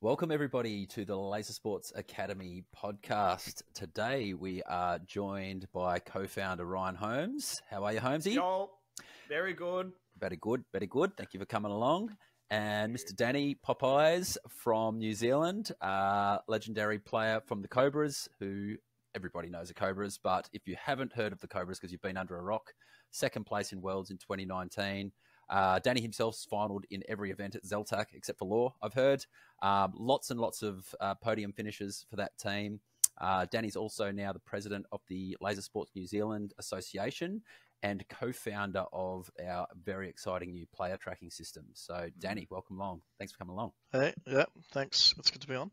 Welcome, everybody, to the Laser Sports Academy podcast. Today, we are joined by co founder Ryan Holmes. How are you, Holmesy? Yo, very good. Very good, very good. Thank you for coming along. And Mr. Danny Popeyes from New Zealand, uh, legendary player from the Cobras, who everybody knows the Cobras. But if you haven't heard of the Cobras because you've been under a rock, second place in Worlds in 2019. Uh, Danny himself's finaled in every event at Zeltac except for Law, I've heard. Um, lots and lots of uh, podium finishes for that team. Uh, Danny's also now the president of the Laser Sports New Zealand Association and co-founder of our very exciting new player tracking system. So, Danny, welcome along. Thanks for coming along. Hey, yeah, thanks. It's good to be on.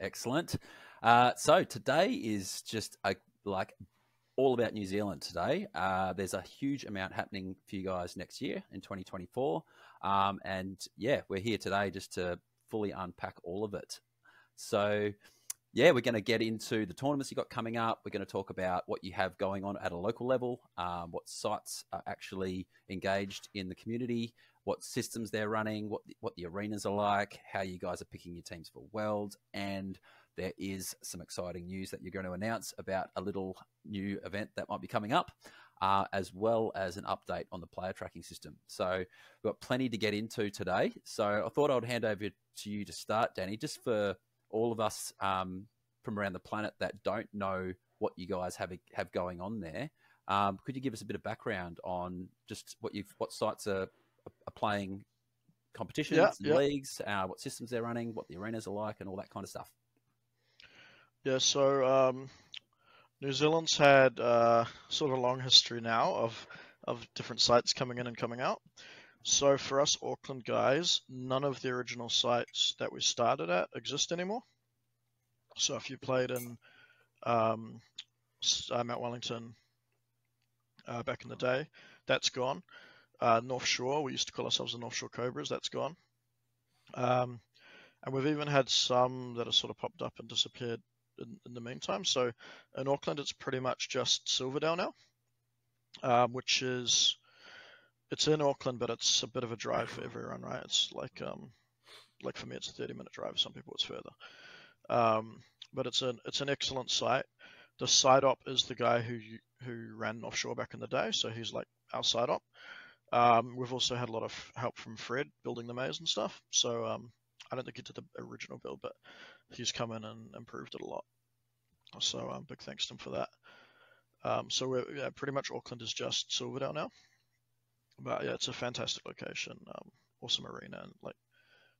Excellent. Uh, so today is just a like all about New Zealand today. Uh, there's a huge amount happening for you guys next year in 2024, um, and yeah, we're here today just to fully unpack all of it. So yeah, we're going to get into the tournaments you got coming up. We're going to talk about what you have going on at a local level, um, what sites are actually engaged in the community, what systems they're running, what the, what the arenas are like, how you guys are picking your teams for Worlds, and there is some exciting news that you're going to announce about a little new event that might be coming up. Uh, as well as an update on the player tracking system. So we've got plenty to get into today. So I thought I'd hand over to you to start, Danny, just for all of us um, from around the planet that don't know what you guys have have going on there. Um, could you give us a bit of background on just what you what sites are, are playing competitions, Yeah, and yeah. leagues, uh, what systems they're running, what the arenas are like, and all that kind of stuff. Yeah, so um, New Zealand's had uh, sort of a long history now of of different sites coming in and coming out. So for us Auckland guys, none of the original sites that we started at exist anymore. So if you played in um, uh, Mount Wellington uh, back in the day, that's gone. Uh, North Shore, we used to call ourselves the North Shore Cobras, that's gone. Um, and we've even had some that have sort of popped up and disappeared in, in the meantime. So in Auckland, it's pretty much just Silverdale now, um, which is it's in Auckland, but it's a bit of a drive for everyone, right? It's like um, like for me, it's a 30 minute drive. Some people it's further. Um, but it's an it's an excellent site. The side op is the guy who who ran offshore back in the day, so he's like our side op. Um, we've also had a lot of help from Fred building the maze and stuff. So um, I don't think he did the original build, but he's come in and improved it a lot. So um, big thanks to him for that. Um, so we're yeah, pretty much Auckland is just Silverdale now. But yeah, it's a fantastic location, um, awesome arena, and like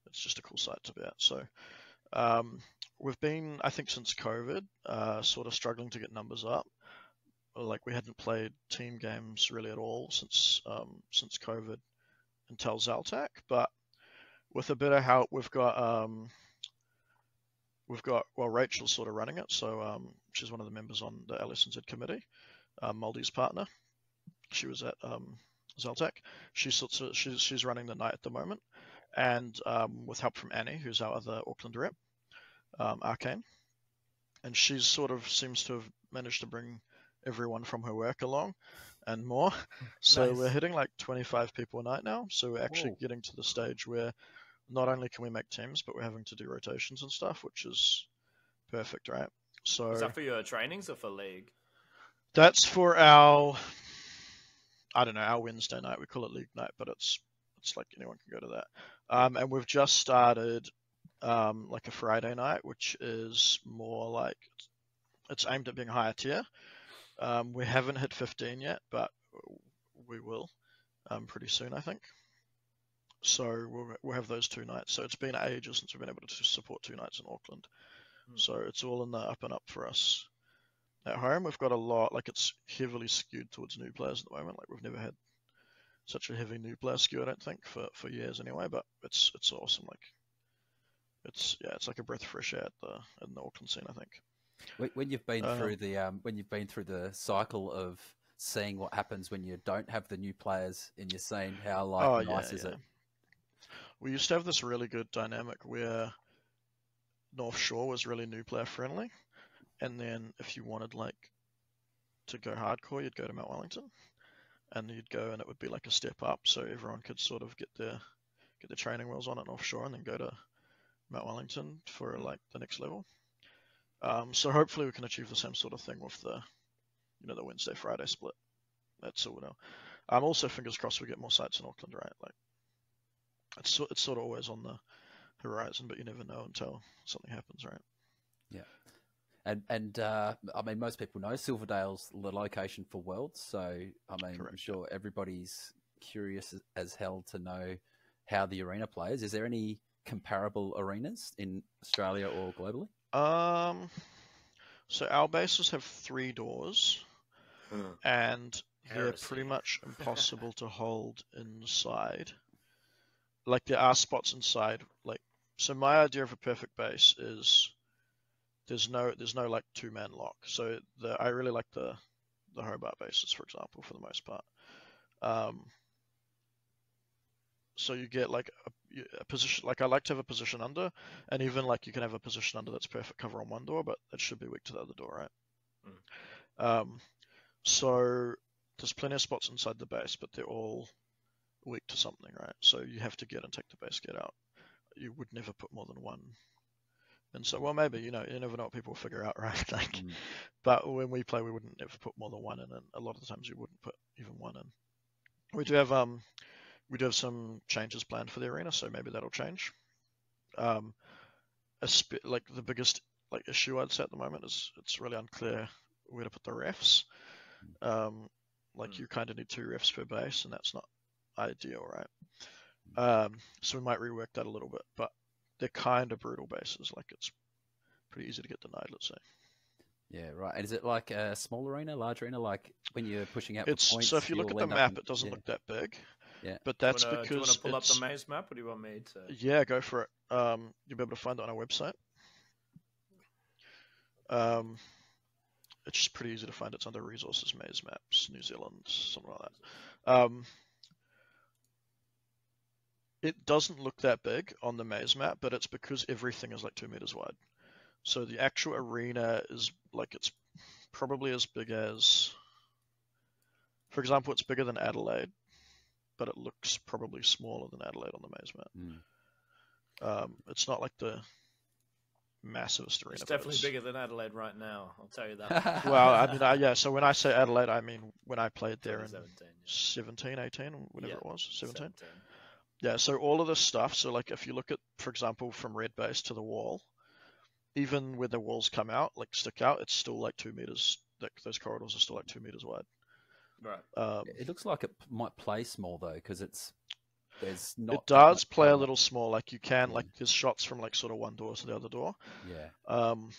it's just a cool site to be at. So um, we've been, I think, since COVID, uh, sort of struggling to get numbers up. Like we hadn't played team games really at all since um, since COVID until Zaltac, but with a bit of help, we've got um, we've got well, Rachel's sort of running it, so um, she's one of the members on the LSNZ committee, uh, Maldi's partner. She was at um, Zeltec. She's sort of, she's she's running the night at the moment, and um, with help from Annie, who's our other Auckland rep, um, Arcane, and she's sort of seems to have managed to bring everyone from her work along and more. So Nice. we're hitting like 25 people a night now. So we're actually Whoa. getting to the stage where not only can we make teams, but we're having to do rotations and stuff, which is perfect, right? So Is that for your trainings or for league? that's for our, I don't know, our Wednesday night. We call it league night, but it's it's like anyone can go to that. Um, and we've just started um, like a Friday night, which is more like it's aimed at being higher tier. Um, we haven't hit 15 yet, but we will um, pretty soon, I think. So we'll, we'll have those two nights. So it's been ages since we've been able to support two nights in Auckland. Hmm. So it's all in the up and up for us. At home, we've got a lot, like it's heavily skewed towards new players at the moment. Like we've never had such a heavy new player skew, I don't think, for, for years anyway. But it's it's awesome. Like it's yeah, it's like a breath of fresh air at the in the Auckland scene. I think. When, when you've been Uh, through the um, when you've been through the cycle of seeing what happens when you don't have the new players in your scene, how like oh nice yeah, is yeah. it? We used to have this really good dynamic where North Shore was really new player friendly, and then if you wanted like to go hardcore, you'd go to Mount Wellington, and you'd go and it would be like a step up, so everyone could sort of get their get their training wheels on at North Shore, and then go to Mount Wellington for like the next level. Um, so hopefully we can achieve the same sort of thing with the, you know, the Wednesday Friday split. That's all now. I'm also fingers crossed we get more sites in Auckland, right? Like, it's so- it's sort of always on the horizon, but you never know until something happens, right? Yeah. And and uh, I mean, most people know Silverdale's the location for Worlds, so I mean, I'm sure everybody's curious as- as hell to know how the arena plays. Is there any comparable arenas in Australia or globally? Um, so our bases have three doors, and they're pretty much impossible to hold inside. Like there are spots inside. Like so, my idea of a perfect base is there's no there's no like two man lock. So the I really like the the Hobart bases, for example, for the most part. Um, so you get like a, a position like I like to have a position under, and even like you can have a position under that's perfect cover on one door, but it should be weak to the other door, right? Um, so there's plenty of spots inside the base, but they're all weak to something, right? So you have to get and take the base get out. You would never put more than one. And so, well, maybe you know, you never know what people figure out, right? Like, Mm. but when we play, we wouldn't ever put more than one in, and a lot of the times we wouldn't put even one in. We do have um, we do have some changes planned for the arena, so maybe that'll change. Um, sp- like the biggest like issue I'd say at the moment is it's really unclear where to put the refs. Um, like Mm. you kind of need two refs per base, and that's not ideal, right? Um, so we might rework that a little bit, but they're kind of brutal bases. Like it's pretty easy to get denied, let's say. Yeah, right. And is it like a small arena, large arena? Like when you're pushing out It's points, so if you look at the map, in- it doesn't yeah. look that big. Yeah. But Do that's wanna- do you want to pull up the maze map, or do you want me to? yeah, go for it. Um, you'll be able to find it on our website. Um, it's just pretty easy to find. It's under resources, maze maps, New Zealand, something like that. Um, it doesn't look that big on the maze map, but it's because everything is like two meters wide. So the actual arena is like it's probably as big as, for example, it's bigger than Adelaide, but it looks probably smaller than Adelaide on the maze map. Mm. Um, it's not like the massivest arena. It's definitely it's- bigger than Adelaide right now. I'll tell you that. Well, I mean, I, yeah. So when I say Adelaide, I mean when I played there in 2017, 17, 18, whatever Yeah, it was, 17. 17. Yeah. So all of this stuff. So like, if you look at, for example, from red base to the wall, even where the walls come out, like stick out, it's still like two meters. Like those corridors are still like two meters wide. Right. Um, It looks like it might play small though, because it's there's not. it does play a little small. Like you can, Yeah. like there's shots from like sort of one door to the other door. Yeah. Um,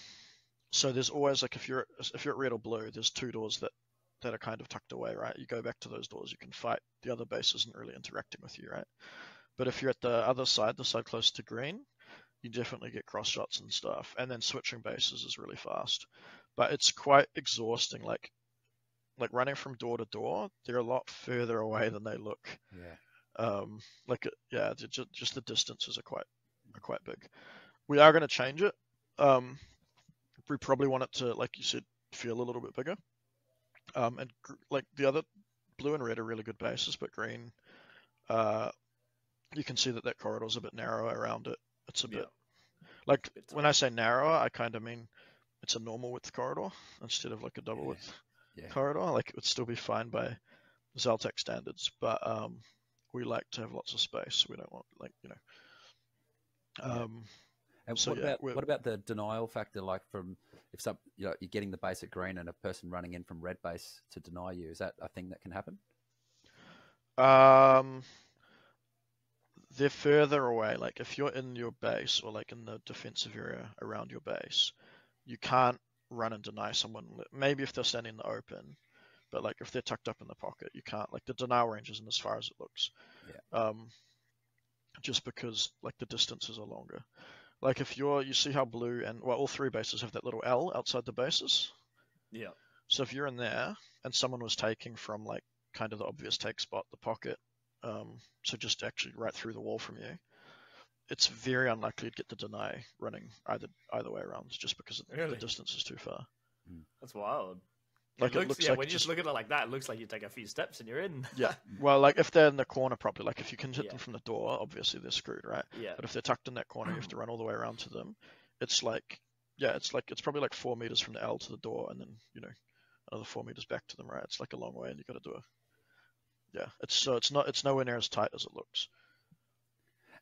so there's always like if you're if you're at red or blue, there's two doors that that are kind of tucked away, right? You go back to those doors, you can fight. The other base isn't really interacting with you, right? But if you're at the other side, the side close to green, you definitely get cross shots and stuff. And then switching bases is really fast, but it's quite exhausting. Like like running from door to door, they're a lot further away than they look. Yeah. Um, like yeah, ju- ju- just the distances are quite are quite big. We are going to change it. Um, we probably want it to, like you said, feel a little bit bigger. Um, and gr- like the other blue and red are really good bases, but green, uh, you can see that that corridor is a bit narrow around it. It's a Yeah. bit like Bit when I say narrow, I kind of mean it's a normal width corridor instead of like a double Yeah. width Yeah. corridor. Like it would still be fine by Zeltec standards, but um, we like to have lots of space. We don't want like you know. Um, And So, what about what about the denial factor? Like from if some you know, you're getting the basic green and a person running in from red base to deny you, is that a thing that can happen? um, they're further away. Like if you're in your base or like in the defensive area around your base, you can't run and deny someone. Maybe if they're standing in the open, but like if they're tucked up in the pocket, you can't. Like the denial range isn't as far as it looks. Yeah. Um, just because like the distances are longer. Like if you're, you see how blue and well, all three bases have that little L outside the bases. Yeah. So if you're in there and someone was taking from like kind of the obvious take spot, the pocket, um, so just actually right through the wall from you, it's very unlikely to get the deny running either either way around, just because the distance is too far. That's wild. Like it it looks, looks yeah, like when you just look at it like that, it looks like you take a few steps and you're in. yeah. Well, like if they're in the corner properly, like if you can hit Yeah. them from the door, obviously they're screwed, right? yeah. But if they're tucked in that corner, you have to run all the way around to them. It's like, yeah, it's like it's probably like four meters from the L to the door, and then you know another four meters back to them, right? It's like a long way, and you got to do a, yeah. It's so it's not it's nowhere near as tight as it looks.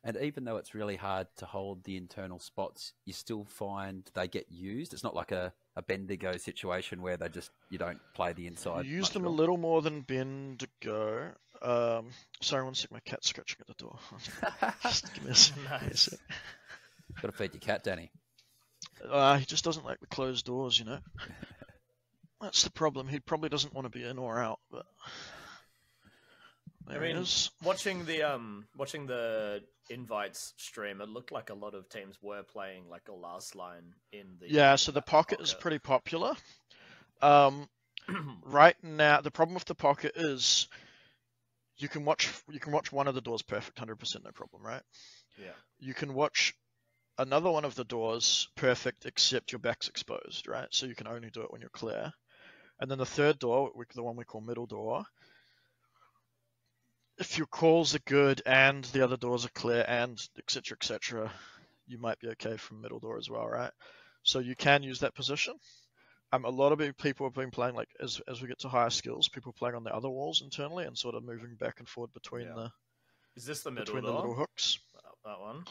And even though it's really hard to hold the internal spots, you still find they get used. It's not like a, a Bendigo situation where they just you don't play the inside. You use them at a little more than Bendigo. Um, sorry, one sec, my cat's scratching at the door. Just give me a sec. give me a Nice. Got to feed your cat, Danny. Uh, he just doesn't like the closed doors, you know. That's the problem. He probably doesn't want to be in or out, but there mean, is. Watching the um, watching the invites stream, it looked like a lot of teams were playing like a last line in the. Yeah, so the that pocket is pretty popular. Um, right now, the problem with the pocket is you can watch you can watch one of the doors perfect, hundred percent, no problem, right? yeah. You can watch another one of the doors perfect, except your back's exposed, right? So you can only do it when you're clear. And then the third door, the one we call middle door, if your calls are good and the other doors are clear and etc etc, you might be okay from middle door as well, right? So you can use that position. Um, a lot of people have been playing like as as we get to higher skills, people playing on the other walls internally and sort of moving back and forward between Yeah. the Is this the middle between the little hooks. That- one.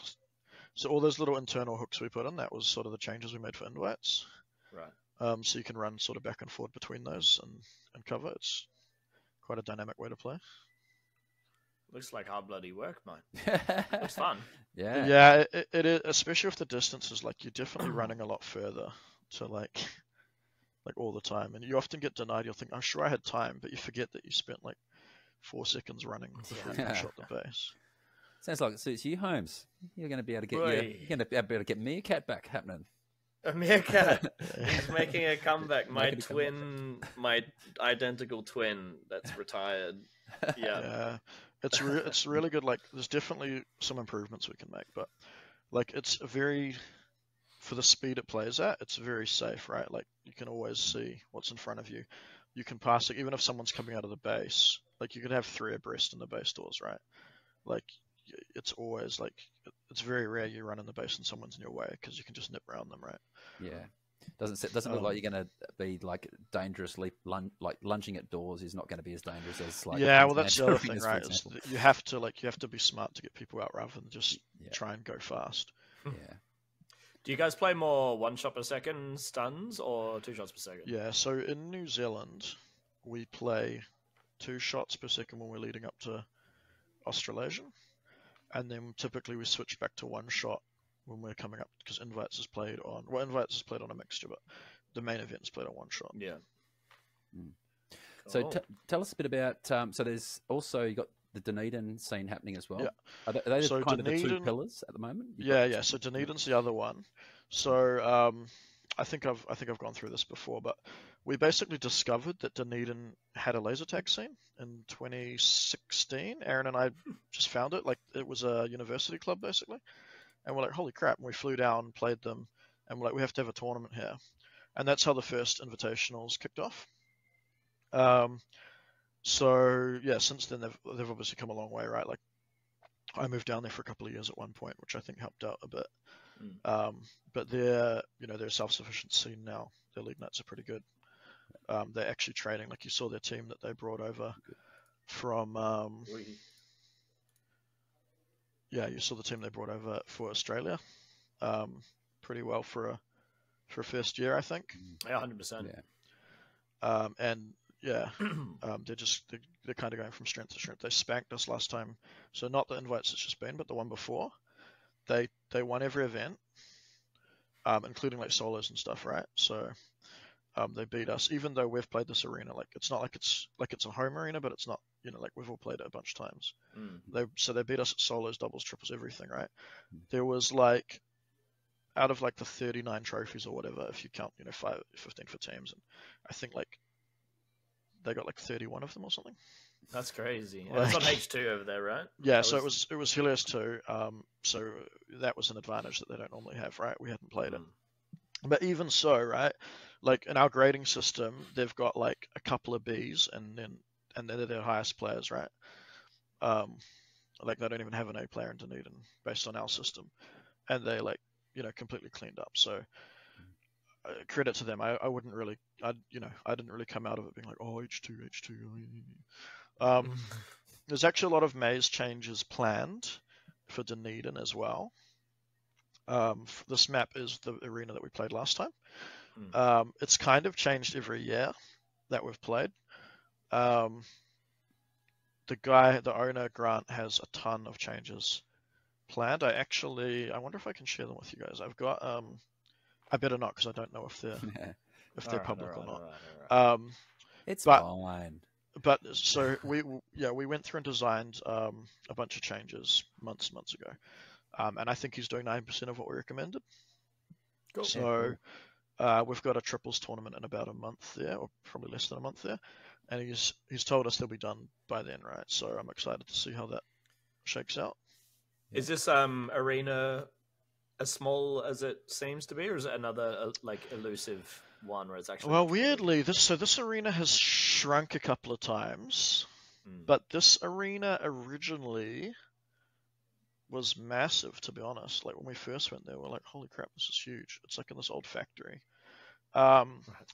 So all those little internal hooks we put in, that was sort of the changes we made for invites. Right. Um, so you can run sort of back and forward between those and, and cover. It's quite a dynamic way to play. Looks like hard bloody work, mate. Looks fun. yeah. Yeah, it, it is, especially if the distance is like you're definitely running a lot further to like like all the time, and you often get denied. You'll think, "I'm sure I had time," but you forget that you spent like four seconds running before you shot the base. Sounds like it suits you, Holmes. You're going to be able to get your, Boy. you're going to be able to get meerkat back happening. A meerkat. Yeah. He's making a comeback. My Making a comeback. twin, my identical twin that's retired. Yeah. Yeah, it's re- it's really good. Like, there's definitely some improvements we can make, but like, it's very for the speed it plays at, it's very safe, right? Like, you can always see what's in front of you. You can pass it, even if someone's coming out of the base. Like, you could have three abreast in the base doors, right? Like, it's always like it's very rare you run in the base and someone's in your way because you can just nip around them, right? Yeah. Doesn't se- doesn't look Um, like you're going to be like dangerously lun- like lunging at doors is not going to be as dangerous as like yeah, well, that's the other thing, right? Is that you have to like you have to be smart to get people out rather than just Yeah. try and go fast. Yeah. Do you guys play more one shot per second stuns or two shots per second? Yeah, so in New Zealand, we play two shots per second when we're leading up to Australasian, and then typically we switch back to one shot when we're coming up because Invites is played on well, Invites is played on a mixture, but the main event is played on one shot. Yeah. Mm. So t- tell us a bit about. Um, so there's also you got the Dunedin scene happening as well. Yeah. Are they, are they So kind of the two Dunedin- pillars at the moment? You've Yeah, yeah. So Dunedin's the other one. So um, I think I've I think I've gone through this before, but we basically discovered that Dunedin had a laser tag scene in 2016. Aaron and I just found it. Like it was a university club basically, and we're like, holy crap! And we flew down, played them, and we're like, we have to have a tournament here, and that's how the first invitationals kicked off. Um, so yeah, since then they've they've obviously come a long way, right? Like I moved down there for a couple of years at one point, which I think helped out a bit. Mm. Um, but they're you know they're self-sufficient scene now. Their league nuts are pretty good. Um, they're actually training like you saw their team that they brought over from um, yeah you saw the team they brought over for Australia. Um, pretty well for a for a first year I think. Yeah, hundred percent. Yeah. Um, and yeah, um, they're just they're, they're kind of going from strength to strength. They spanked us last time, so not the invites it's just been, but the one before. They they won every event, um, including like solos and stuff, right? So um, they beat us, even though we've played this arena. Like it's not like it's like it's a home arena, but it's not you know like we've all played it a bunch of times. Mm. They so they beat us at solos, doubles, triples, everything, right? Mm. There was like out of like the 39 trophies or whatever, if you count, you know, five, 15 for teams, and I think like they got like 31 of them or something. That's crazy. And it's on H two over there, right? Yeah, That so it was it was Helios 2, um, so that was an advantage that they don't normally have, right? We hadn't played it. Mm. But even so, right? Like in our grading system, they've got like a couple of Bs, and then and they're their highest players, right? Um, like they don't even have an A player in Dunedin based on our system, and they like you know completely cleaned up. So uh, credit to them. I, I wouldn't really, I you know I didn't really come out of it being like oh H two H two. Um, there's actually a lot of maze changes planned for Dunedin as well. Um, this map is the arena that we played last time. Mm. Um, it's kind of changed every year that we've played. Um, the guy, the owner, Grant, has a ton of changes planned. I actually, I wonder if I can share them with you guys. I've got, um, I better not because I don't know if they're if they're Alright, public alright, or not. alright, alright. Um, it's But- fine. but so we yeah we went through and designed um, a bunch of changes months and months ago, um, and I think he's doing nine percent of what we recommended. Cool. So uh, we've got a triples tournament in about a month there, or probably less than a month there, and he's he's told us they'll be done by then, right? So I'm excited to see how that shakes out. Is this um arena as small as it seems to be, or is it another uh, like elusive one where it's actually? Well, weirdly, this so this arena has shrunk a couple of times, Mm. but this arena originally was massive. To be honest, like when we first went there, we we're like, "Holy crap, this is huge!" It's like in this old factory. Um, Right.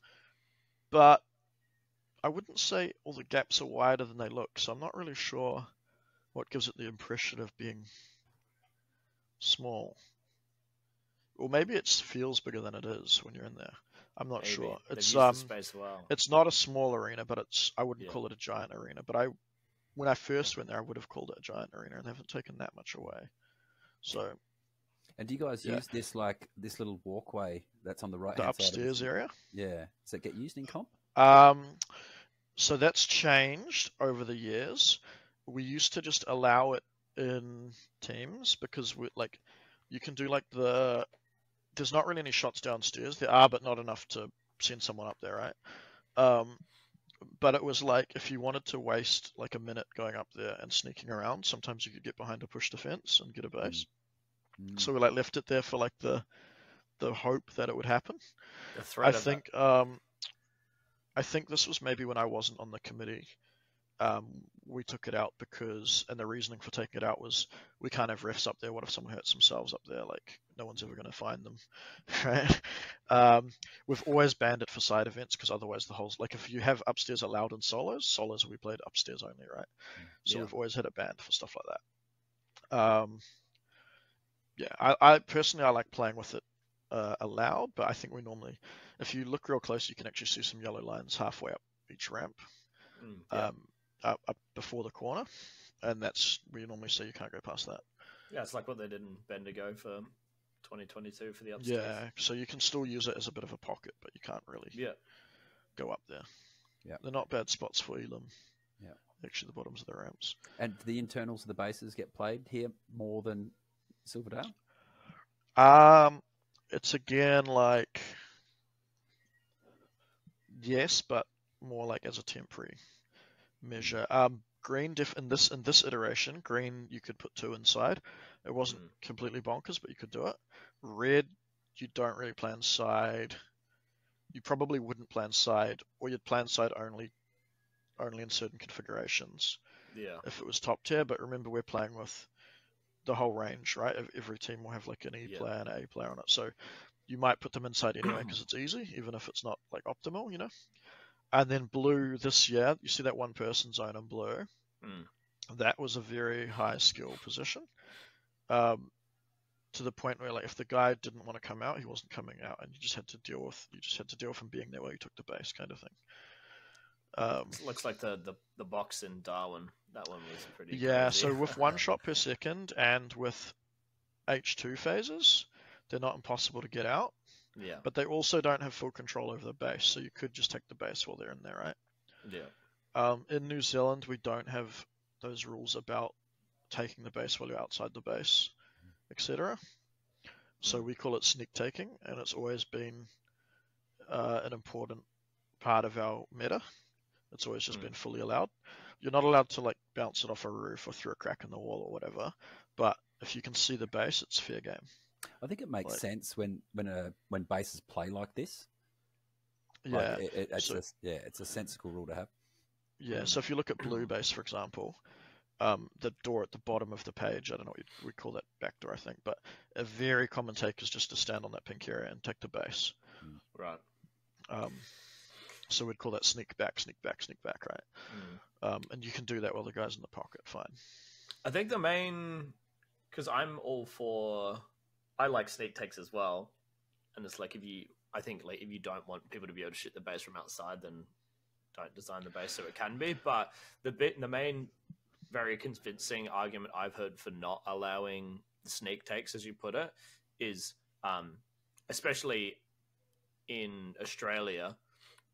but I wouldn't say all the gaps are wider than they look, so I'm not really sure what gives it the impression of being small. Or maybe it feels bigger than it is when you're in there. I'm not Maybe. sure. They've It's um, space well. it's not a small arena, but it's I wouldn't Yeah. call it a giant arena. But I, when I first went there, I would have called it a giant arena, and they haven't taken that much away. So And do you guys Yeah. use this like this little walkway that's on the right the hand side? of upstairs area. Yeah. Does it get used in comp? Um, so that's changed over the years. We used to just allow it in teams because we like you can do like the there's not really any shots downstairs. There are, but not enough to send someone up there, right? Um, but it was like if you wanted to waste like a minute going up there and sneaking around, sometimes you could get behind a push defense and get a base. Mm. So we like left it there for like the the hope that it would happen. The I threat of that. think um, I think this was maybe when I wasn't on the committee. Um, we took it out because, and the reasoning for taking it out was we can't have refs up there. What if someone hurts themselves up there? Like no one's ever going to find them, right? Um, we've always banned it for side events because otherwise the whole like if you have upstairs allowed in solos, solos we played upstairs only, right? So Yeah. we've always had it banned for stuff like that. Um, yeah, I, I personally I like playing with it uh, allowed, but I think we normally, if you look real close, you can actually see some yellow lines halfway up each ramp, Mm, yeah. um, up, up before the corner, and that's where you normally say you can't go past that. yeah, it's like what they did in Bendigo for 2022 for the upstairs. Yeah, so you can still use it as a bit of a pocket, but you can't really Yeah. go up there. Yeah. they're not bad spots for Elam. Yeah. actually the bottoms of the ramps. And do the internals of the bases get played here more than Silverdale? Um, it's again like yes, but more like as a temporary measure. Um, green diff in this in this iteration, green you could put two inside. It wasn't Mm. completely bonkers, but you could do it. Red, you don't really plan side. You probably wouldn't plan side, or you'd plan side only, only in certain configurations Yeah. if it was top tier. But remember, we're playing with the whole range, right? Ev- Every team will have like an E Yeah. player and an A player on it, so you might put them inside anyway because it's easy, even if it's not like optimal, you know. And then blue this year, you see that one person zone in blue. Mm. That was a very high skill position. Um, to the point where like if the guy didn't want to come out, he wasn't coming out, and you just had to deal with you just had to deal with him being there while you took the base, kind of thing. Um, looks like the, the, the box in Darwin. That one was pretty. Yeah, crazy. so with one shot per second and with H2 phases, they're not impossible to get out, yeah. but they also don't have full control over the base, so you could just take the base while they're in there, right? Yeah. Um, in New Zealand, we don't have those rules about taking the base while you're outside the base, etc. So we call it sneak taking, and it's always been uh, an important part of our meta. It's always just Mm. been fully allowed. You're not allowed to like bounce it off a roof or through a crack in the wall or whatever, but if you can see the base, it's fair game. I think it makes Like- sense when when a when bases play like this. Yeah, Like, it, it, it's so- a, yeah, it's a sensible rule to have. yeah. So if you look at blue base, for example, um, the door at the bottom of the page, I don't know what you'd- we call that back door, I think, but a very common take is just to stand on that pink area and take the base. Right. Um, so we'd call that sneak back, sneak back, sneak back, right? Mm. Um, and you can do that while the guy's in the pocket, fine. I think the main, because I'm all for, I like sneak takes as well, and it's like if you, I think like if you don't want people to be able to shoot the base from outside, then don't design the base so it can be. But the bit, the main, very convincing argument I've heard for not allowing the sneak takes, as you put it, is, um, especially in Australia,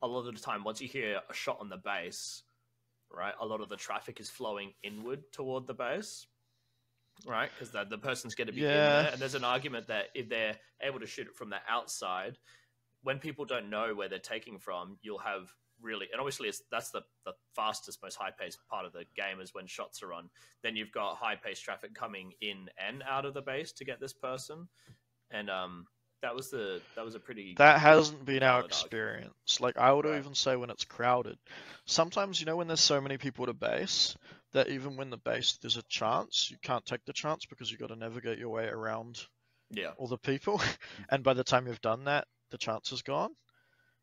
a lot of the time once you hear a shot on the base, right? A lot of the traffic is flowing inward toward the base, right? Because the, the person's going to be in there. And there's an argument that if they're able to shoot it from the outside, when people don't know where they're taking from, you'll have really, and obviously it's, that's the, the fastest, most high paced part of the game is when shots are on. Then you've got high paced traffic coming in and out of the base to get this person. And um, that was the that was a pretty That hasn't been our experience. Like I would Right. even say when it's crowded. Sometimes you know when there's so many people to base that even when the base there's a chance, you can't take the chance because you've got to navigate your way around yeah all the people. and by the time you've done that, the chance is gone.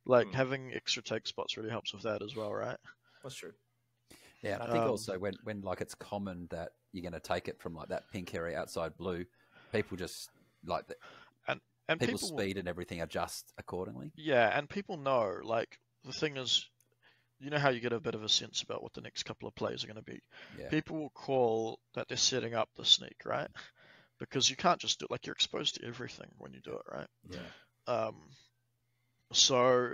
Like Mm. having extra take spots really helps with that as well, right? that's true. Yeah, and I think Um, also when when like it's common that you're going to take it from like that pink area outside blue, people just like the, And people's people speed and everything adjust accordingly. Yeah, and people know. Like the thing is, you know how you get a bit of a sense about what the next couple of plays are going to be. Yeah. People will call that they're setting up the sneak, right? Because you can't just do it. Like you're exposed to everything when you do it, right? Yeah. Um, so,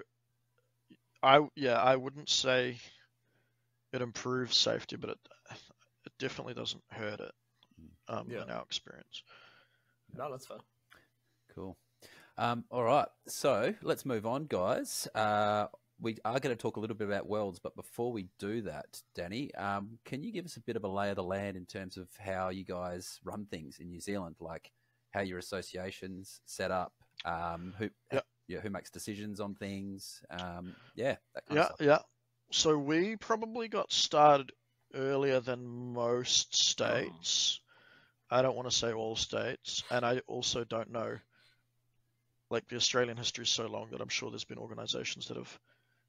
I yeah, I wouldn't say it improves safety, but it it definitely doesn't hurt it. Um, Yeah. in our experience. No, that's fair. Cool. Um, all right, so let's move on, guys. Uh, we are going to talk a little bit about worlds, but before we do that, Danny, um, can you give us a bit of a lay of the land in terms of how you guys run things in New Zealand, like how your associations set up, um, who Yep. yeah, who makes decisions on things, um, yeah, Yeah, yeah. So we probably got started earlier than most states. I don't want to say all states, and I also don't know. Like the Australian history is so long that I'm sure there's been organisations that have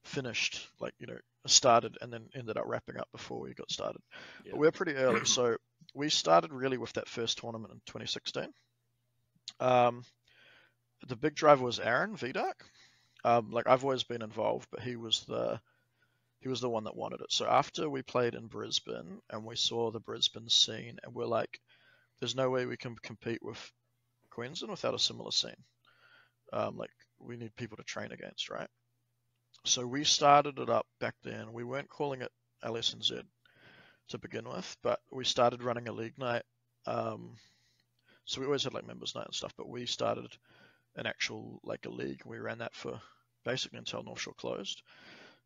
finished, like you know, started and then ended up wrapping up before we got started. Yeah. But we're pretty early, so we started really with that first tournament in 2016. Um, the big driver was Aaron Vidak. Um, like I've always been involved, but he was the he was the one that wanted it. So after we played in Brisbane and we saw the Brisbane scene, and we're like, there's no way we can compete with Queensland without a similar scene. Um, like we need people to train against, right? So we started it up back then. We weren't calling it LSNZ to begin with, but we started running a league night. Um, so we always had like members night and stuff, but we started an actual like a league. We ran that for basically until North Shore closed.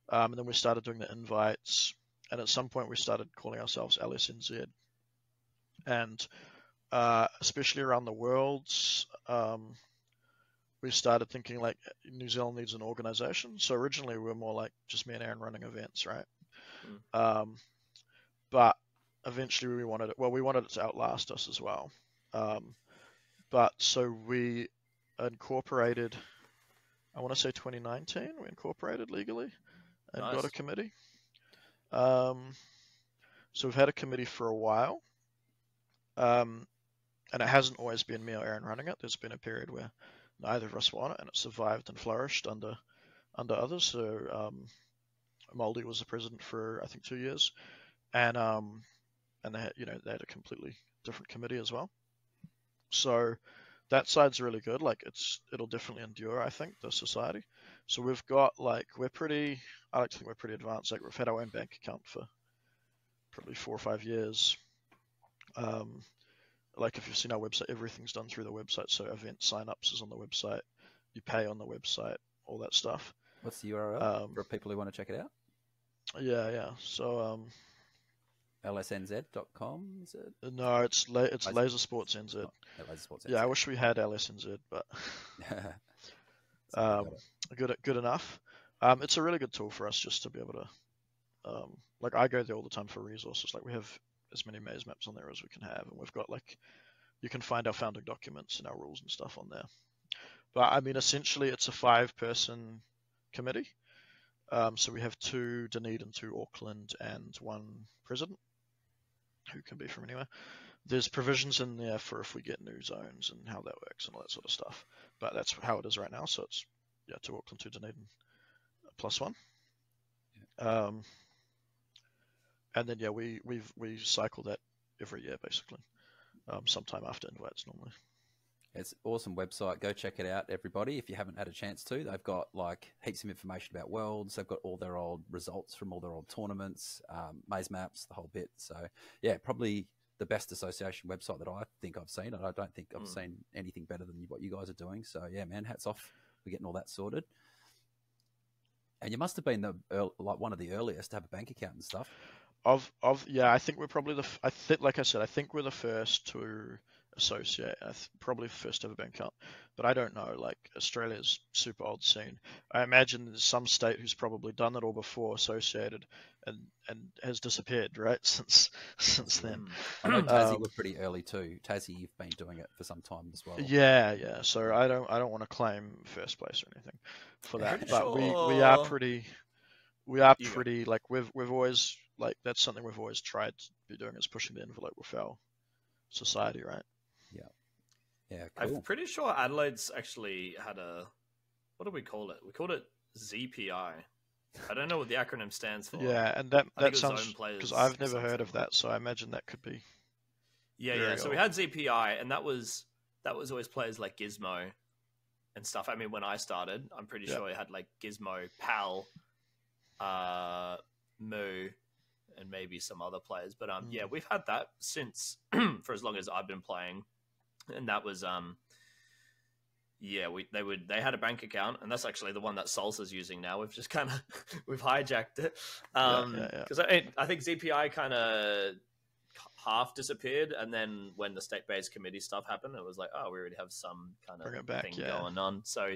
Um, and then we started doing the invites, and at some point we started calling ourselves LSNZ. And uh, especially around the worlds, um, we started thinking like New Zealand needs an organization. So originally we were more like just me and Aaron running events, right? Um, but eventually we wanted it. Well, we wanted it to outlast us as well. Um, but so we incorporated. I want to say 2019. We incorporated legally and got a committee. Um, so we've had a committee for a while. Um, and it hasn't always been me or Aaron running it. There's been a period where neither of us were it, and it survived and flourished under under others. So um, was the president for I think two years, and um, and they had, you know they had a completely different committee as well. So that side's really good. Like it's it'll definitely endure. I think the society. So we've got like we're pretty. I like to think we're pretty advanced. Like we've had our own bank account for probably four or five years. Um, like if you've seen our website, everything's done through the website. So event signups is on the website. You pay on the website, all that stuff. What's the URL Um, for people who want to check it out? Yeah, yeah. So um, LSNZ.com, is it? No, it's la- it's Laser- Laser Sports NZ. Oh, yeah, Laser Sports Yeah, I wish we had LSNZ, but So we got um, good good enough. Um, it's a really good tool for us just to be able to, um, like I go there all the time for resources. Like we have as many maze maps on there as we can have, and we've got like you can find our founding documents and our rules and stuff on there. But I mean, essentially, it's a five-person committee. Um, so we have two Dunedin, two Auckland, and one president who can be from anywhere. There's provisions in there for if we get new zones and how that works and all that sort of stuff. But that's how it is right now. So it's yeah, two Auckland, two Dunedin, plus one. Um, and then yeah, we we we cycle that every year basically. Um, sometime after invites normally. It's an awesome website. Go check it out, everybody. If you haven't had a chance to, they've got like heaps of information about worlds. They've got all their old results from all their old tournaments, um, maze maps, the whole bit. So yeah, probably the best association website that I think I've seen. And I don't think I've Mm. seen anything better than what you guys are doing. So yeah, man, hats off for getting all that sorted. And you must have been the like one of the earliest to have a bank account and stuff. Of of yeah, I think we're probably the I think like I said, I think we're the first to associate. I th- probably first ever bank account, but I don't know. Like Australia's super old scene. I imagine there's some state who's probably done it all before, associated, and and has disappeared right since since then. Mm. I know Tassie Um, were pretty early too. Tassie, you've been doing it for some time as well. Yeah, yeah. So I don't I don't want to claim first place or anything for that, Pretty but we we are pretty we are You go. pretty like we've we've always like that's something we've always tried to be doing is pushing the envelope with our society, right? Yeah, Yeah. cool. I'm pretty sure Adelaide's actually had a what do we call it? We called it ZPI. I don't know what the acronym stands for. Yeah, and that I that sounds Zone because I've never heard of that, so I imagine that could be Yeah, Very yeah. So we had ZPI, and that was that was always players like Gizmo and stuff. I mean, when I started, I'm pretty Yeah. sure it had like Gizmo, Pal, uh, Moo, and maybe some other players. But um, yeah, Mm. we've had that since for as long as I've been playing, and that was um. Yeah, we they would they had a bank account, and that's actually the one that Salsa's is using now. We've just kind of we've hijacked it, Yeah, um, yeah, yeah. because I, I think ZPI kind of half disappeared, and then when the state-based committee stuff happened, it was like, oh, we already have some kind of back, thing yeah. going on. So,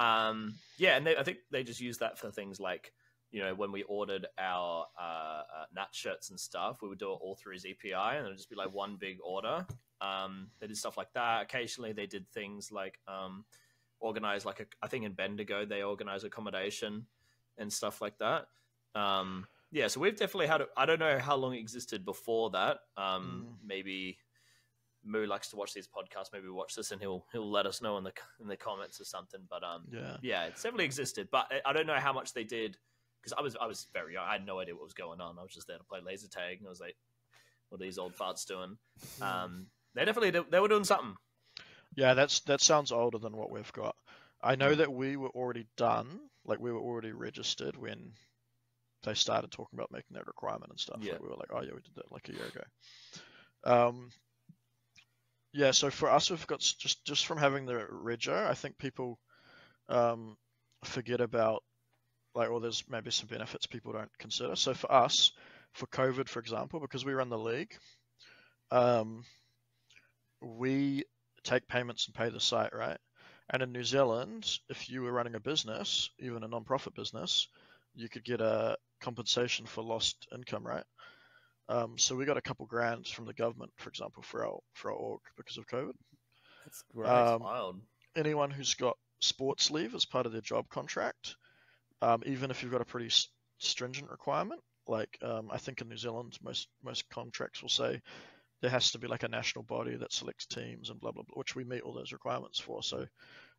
um, yeah, and they, I think they just use that for things like, you know, when we ordered our uh, uh, Nat shirts and stuff, we would do it all through ZPI, and it'd just be like one big order. Um, they did stuff like that. Occasionally, they did things like um, organize, like a, I think in Bendigo, they organize accommodation and stuff like that. Um, yeah, so we've definitely had. I don't know how long it existed before that. Um, Mm. Maybe Moo likes to watch these podcasts. Maybe watch this and he'll he'll let us know in the in the comments or something. But um, yeah. yeah, it's definitely existed. But I don't know how much they did because I was I was very young. I had no idea what was going on. I was just there to play laser tag, and I was like, "What are these old farts doing?" Um, they definitely they were doing something. Yeah, that's that sounds older than what we've got. I know Mm. that we were already done, like we were already registered when they started talking about making that requirement and stuff. Yeah. Like we were like, oh yeah, we did that like a year ago. Um, yeah, so for us, we've got just just from having the rego, I think people um, forget about like, or there's maybe some benefits people don't consider. So for us, for COVID, for example, because we run the league, um, we take payments and pay the site, right? And in New Zealand, if you were running a business, even a non-profit business, you could get a compensation for lost income, right? Um, so we got a couple grants from the government, for example, for our for our org because of COVID. That's great. Um, Wild. Anyone who's got sports leave as part of their job contract, um, even if you've got a pretty stringent requirement, like um, I think in New Zealand, most most contracts will say there has to be like a national body that selects teams and blah blah blah, which we meet all those requirements for. So,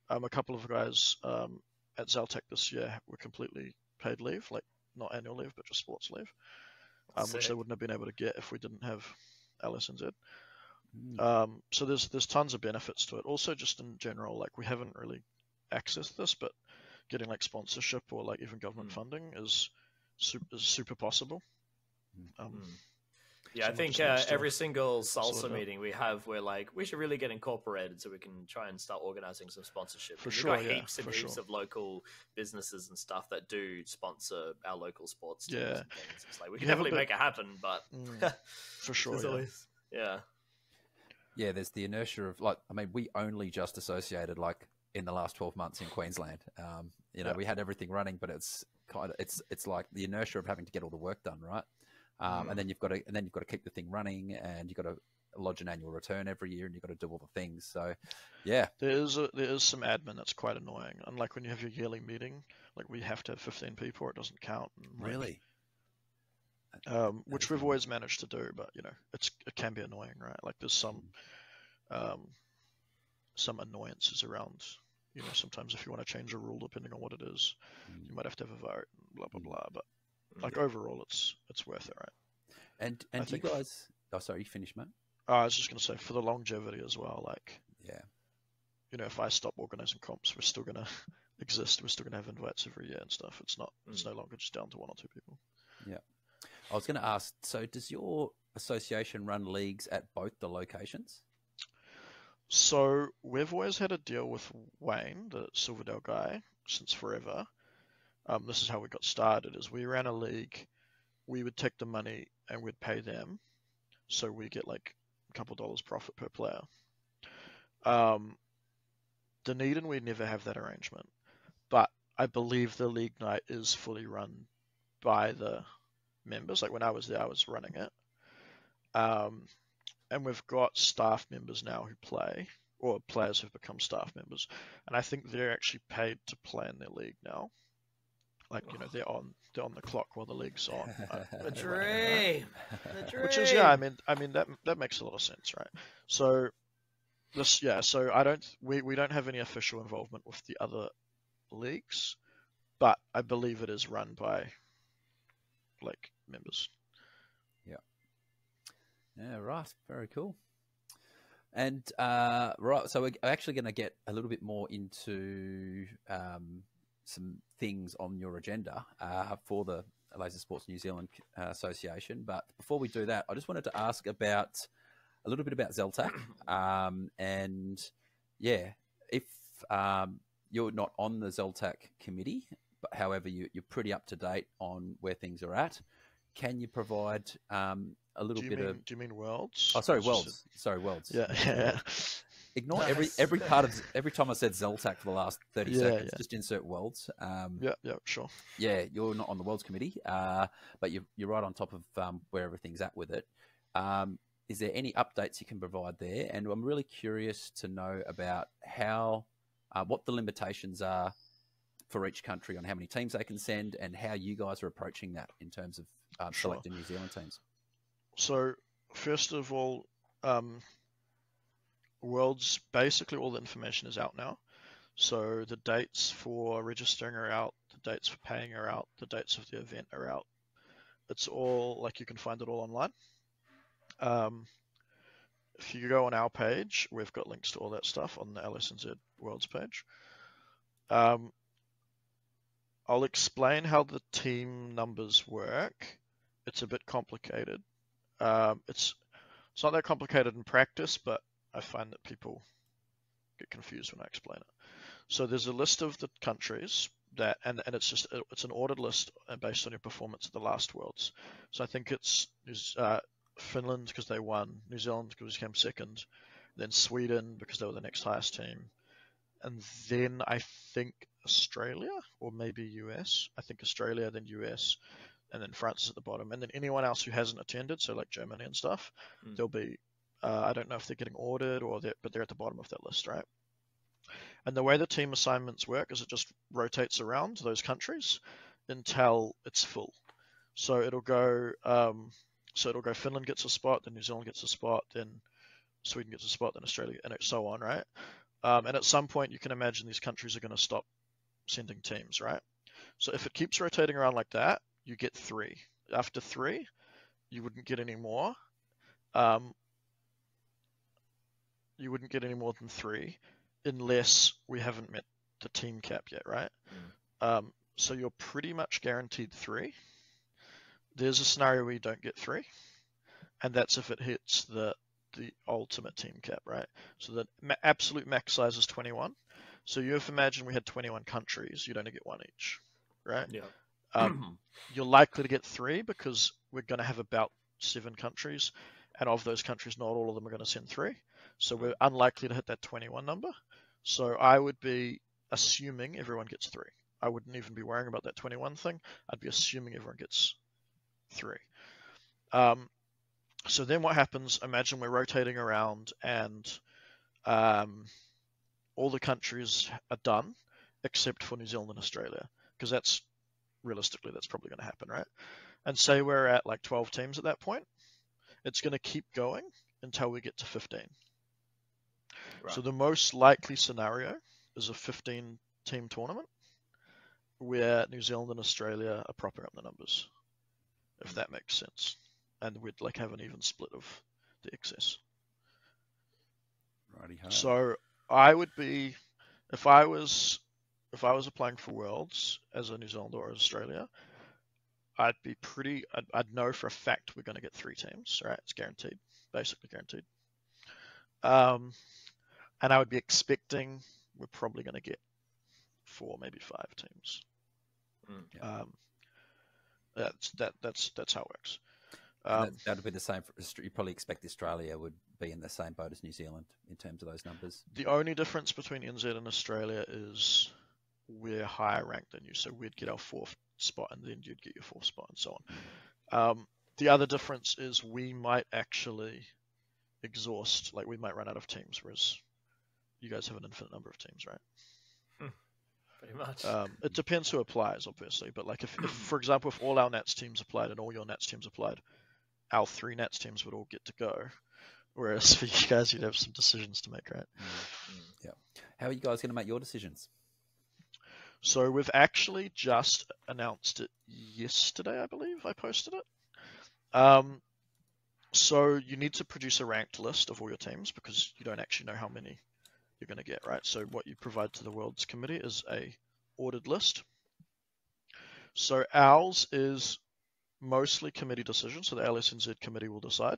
um, a couple of guys um, at Zaltec this year were completely paid leave, like not annual leave, but just sports leave, um, which they wouldn't have been able to get if we didn't have LSNZ. Mm. Um, so there's there's tons of benefits to it. Also, just in general, like we haven't really accessed this, but getting like sponsorship or like even government Mm. funding is super, is super possible. Um, Mm. Yeah, I think uh, every single salsa it out. meeting we have, we're like, we should really get incorporated so we can try and start organizing some sponsorship. For 'Cause sure, we've got yeah, heaps and heaps sure. of local businesses and stuff that do sponsor our local sports teams. Yeah. and things. It's like we can definitely bit- make it happen, but Mm, for sure. Yeah. always yeah. Yeah, there's the inertia of like, I mean, we only just associated like in the last 12 months in Queensland. Um, you know, Yeah. we had everything running, but it's kind of it's it's like the inertia of having to get all the work done, right? Um, Mm. And then you've got to and then you've got to keep the thing running, and you've got to lodge an annual return every year, and you've got to do all the things. So, yeah, There is a, there is some admin that's quite annoying. Unlike when you have your yearly meeting, like we have to have 15 people, or it doesn't count. like, really, um, which we've always managed to do, but you know, it's it can be annoying, right? Like there's some um, some annoyances around. You know, sometimes if you want to change a rule, depending on what it is, Mm. you might have to have a vote, blah blah Mm. blah. But Mm. like overall, it's it's worth it, right? and I and do you guys? Oh, sorry, you finished, mate. Oh, I was just gonna say for the longevity as well. Like Yeah, you know, if I stop organizing comps, we're still gonna exist. We're still gonna have invites every year and stuff. It's not. It's no longer just down to one or two people. Yeah, I was going to ask. So, does your association run leagues at both the locations? So we've always had a deal with Wayne, the Silverdale guy, since forever. Um, this is how we got started: is we ran a league. We would take the money and we'd pay them, so we get like a couple dollars profit per player. Um, Dunedin, we never have that arrangement, but I believe the league night is fully run by the members. Like when I was there, I was running it. Um, and we've got staff members now who play, or players who've become staff members, and I think they're actually paid to play in their league now. Like you know, they're on they're on the clock while the league's on. uh, The they're dream. The dream. Which is yeah, I mean I mean that that makes a lot of sense, right? So this yeah, so I don't we, we don't have any official involvement with the other leagues, but I believe it is run by like members. Yeah, right. Very cool. And uh, right, so we're actually going to get a little bit more into um, some things on your agenda uh, for the Laser Sports New Zealand uh, Association. But before we do that, I just wanted to ask about a little bit about Zeltac. Um, and yeah, if um, you're not on the Zeltac committee, but however you, you're pretty up to date on where things are at, can you provide um, a little bit mean of do you mean worlds? Oh, sorry, worlds. Sorry, worlds. Yeah, yeah. Ignore every Nice. every part of every time I said Zeltac for the last thirty Yeah, seconds. yeah. Just insert worlds. Um, Yeah, yeah, sure. yeah, you're not on the worlds committee, uh, but you're you're right on top of um, where everything's at with it. Um, is there any updates you can provide there? And I'm really curious to know about how uh, what the limitations are for each country on how many teams they can send and how you guys are approaching that in terms of um, Sure. selecting New Zealand teams. So first of all, um, Worlds basically all the information is out now. So the dates for registering are out, the dates for paying are out, the dates of the event are out. It's all like you can find it all online. Um, if you go on our page, we've got links to all that stuff on the LSNZ Worlds page. Um, I'll explain how the team numbers work. It's a bit complicated. Um, it's it's not that complicated in practice, but I find that people get confused when I explain it. So there's a list of the countries that, and, and it's just it's an ordered list uh, based on your performance at the last Worlds. So I think it's uh, Finland because they won, New Zealand because they came second, then Sweden because they were the next highest team, and then I think Australia or maybe US. I think Australia, then US, and then France is at the bottom, and then anyone else who hasn't attended, so like Germany and stuff, Mm. they'll be. Uh, I don't know if they're getting ordered or they're, but they're at the bottom of that list, right? And the way the team assignments work is it just rotates around those countries until it's full. So it'll go. Um, so it'll go. Finland gets a spot, then New Zealand gets a spot, then Sweden gets a spot, then Australia, and so on, right? Um, and at some point, you can imagine these countries are going to stop sending teams, right? So if it keeps rotating around like that, you get three. After three, you wouldn't get any more. Um, you wouldn't get any more than three unless we haven't met the team cap yet, right? Um, so you're pretty much guaranteed three. There's a scenario where you don't get three. and that's if it hits the the ultimate team cap, right? So the ma- absolute max size is 21. So you have imagine we had 21 countries, you'd only get one each, right? Yeah. Um, you're likely to get three because we're going to have about seven countries, and of those countries, not all of them are going to send three. So we're unlikely to hit that 21 number. So I would be assuming everyone gets three. I wouldn't even be worrying about that 21 thing. I'd be assuming everyone gets three. Um, so then what happens? Imagine we're rotating around and um, all the countries are done except for New Zealand and Australia because that's realistically that's probably going to happen, right? And say we're at like 12 teams at that point, it's going to keep going until we get to 15. Right. So the most likely scenario is a 15 team tournament where New Zealand and Australia are propping up the numbers, if that makes sense, and we'd like have an even split of the excess. Righty ho. So I would be, if I was, if I was applying for Worlds as a New Zealand or Australia, I'd be pretty. I'd, I'd know for a fact we're going to get three teams. Right, it's guaranteed, basically guaranteed. Um, and I would be expecting we're probably going to get four, maybe five teams. Mm. Yeah. Um, that's that. That's that's how it works. Um, that, that'd be the same for you probably expect Australia would be in the same boat as New Zealand in terms of those numbers. The only difference between NZ and Australia is we're higher ranked than you, so we'd get our fourth spot, and then you'd get your fourth spot, and so on. Um, the other difference is we might actually exhaust, like we might run out of teams, whereas you guys have an infinite number of teams, right? Pretty much. Um, it depends who applies, obviously, but like if, if, for example, if all our Nats teams applied and all your Nats teams applied, our three Nats teams would all get to go. Whereas for you guys, you'd have some decisions to make, right? Mm. How are you guys going to make your decisions? So we've actually just announced it yesterday, I believe. I posted it. Um, so you need to produce a ranked list of all your teams because you don't actually know how many you're going to get, right? So what you provide to the Worlds Committee is a ordered list. So ours is mostly committee decision, so the LSNZ committee will decide.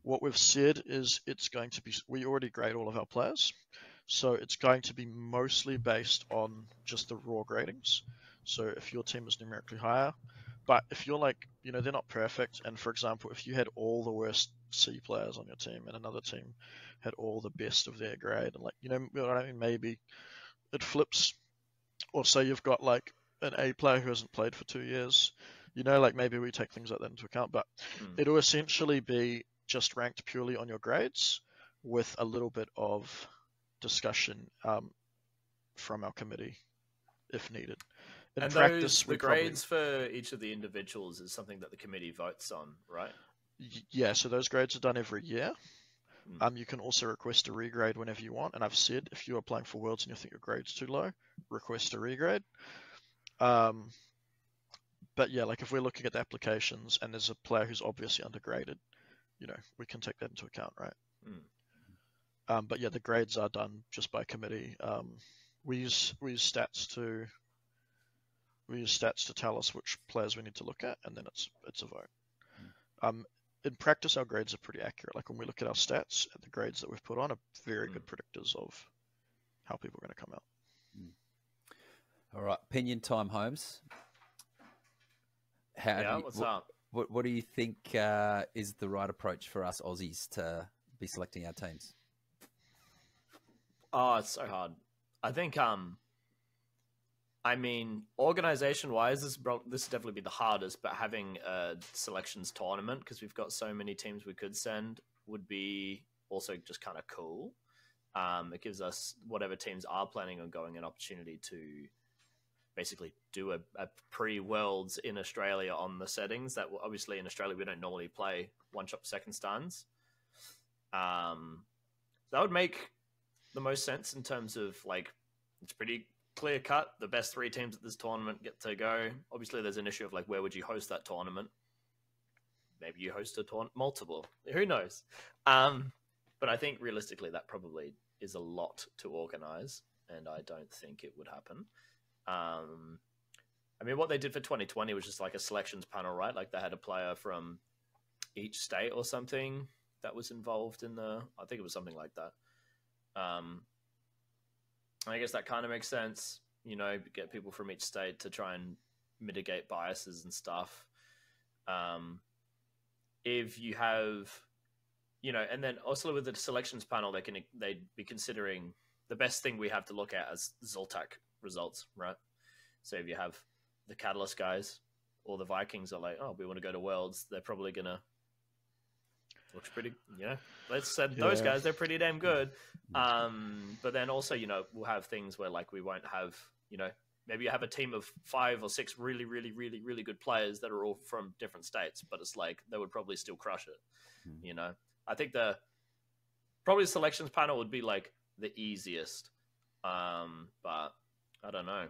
What we've said is it's going to be, we already grade all of our players, so it's going to be mostly based on just the raw gradings. So if your team is numerically higher, but if you're like, you know, they're not perfect, and for example, if you had all the worst C players on your team and another team had all the best of their grade, and like, you know, you know what I mean, maybe it flips, or say you've got like an A player who hasn't played for two years, you know, like maybe we take things like that into account, but Mm. it'll essentially be just ranked purely on your grades with a little bit of discussion um, from our committee if needed. In and practice, those, the we probably- grades for each of the individuals is something that the committee votes on, right? Yeah, so those grades are done every year. Mm. Um, you can also request a regrade whenever you want, and I've said if you're applying for Worlds and you think your grade's too low, request a regrade. Um, but yeah, like if we're looking at the applications and there's a player who's obviously undergraded, you know, we can take that into account, right? Mm. Um, but yeah, the grades are done just by committee. Um, we use we use stats to we use stats to tell us which players we need to look at, and then it's it's a vote. Um, in practice, our grades are pretty accurate. Like when we look at our stats, the grades that we've put on are very Mm. good predictors of how people are going to come out. All right, opinion time, Holmes. How yeah, you- what's what, up? What, what do you think uh, is the right approach for us Aussies to be selecting our teams? Oh, it's so hard. I think, um, I mean, organization wise, this this would definitely be the hardest. But having a selections tournament because we've got so many teams we could send would be also just kind of cool. Um, it gives us whatever teams are planning on going an opportunity to basically do a, a pre worlds in Australia on the settings that obviously in Australia we don't normally play one shot second stands. Um, that would make the most sense in terms of like it's pretty clear cut. The best three teams at this tournament get to go. Obviously, there's an issue of like where would you host that tournament? Maybe you host a tournament multiple. Who knows? Um, but I think realistically, that probably is a lot to organize, and I don't think it would happen. Um, I mean, what they did for 2020 was just like a selections panel, right? Like they had a player from each state or something that was involved in the. I think it was something like that. Um, I guess that kind of makes sense. You know, get people from each state to try and mitigate biases and stuff. Um, if you have, you know, and then also with the selections panel, they can they'd be considering the best thing we have to look at as Zeltac results, right? So if you have the Catalyst guys or the Vikings are like, oh, we want to go to Worlds, they're probably gonna looks pretty, you know. Let's say those guys, they're pretty damn good. Um, but then also, you know, we'll have things where like we won't have, you know, maybe you have a team of five or six really, really, really, really good players that are all from different states, but it's like they would probably still crush it. Hmm. You know, I think the probably the selections panel would be like the easiest. Um, but I don't know.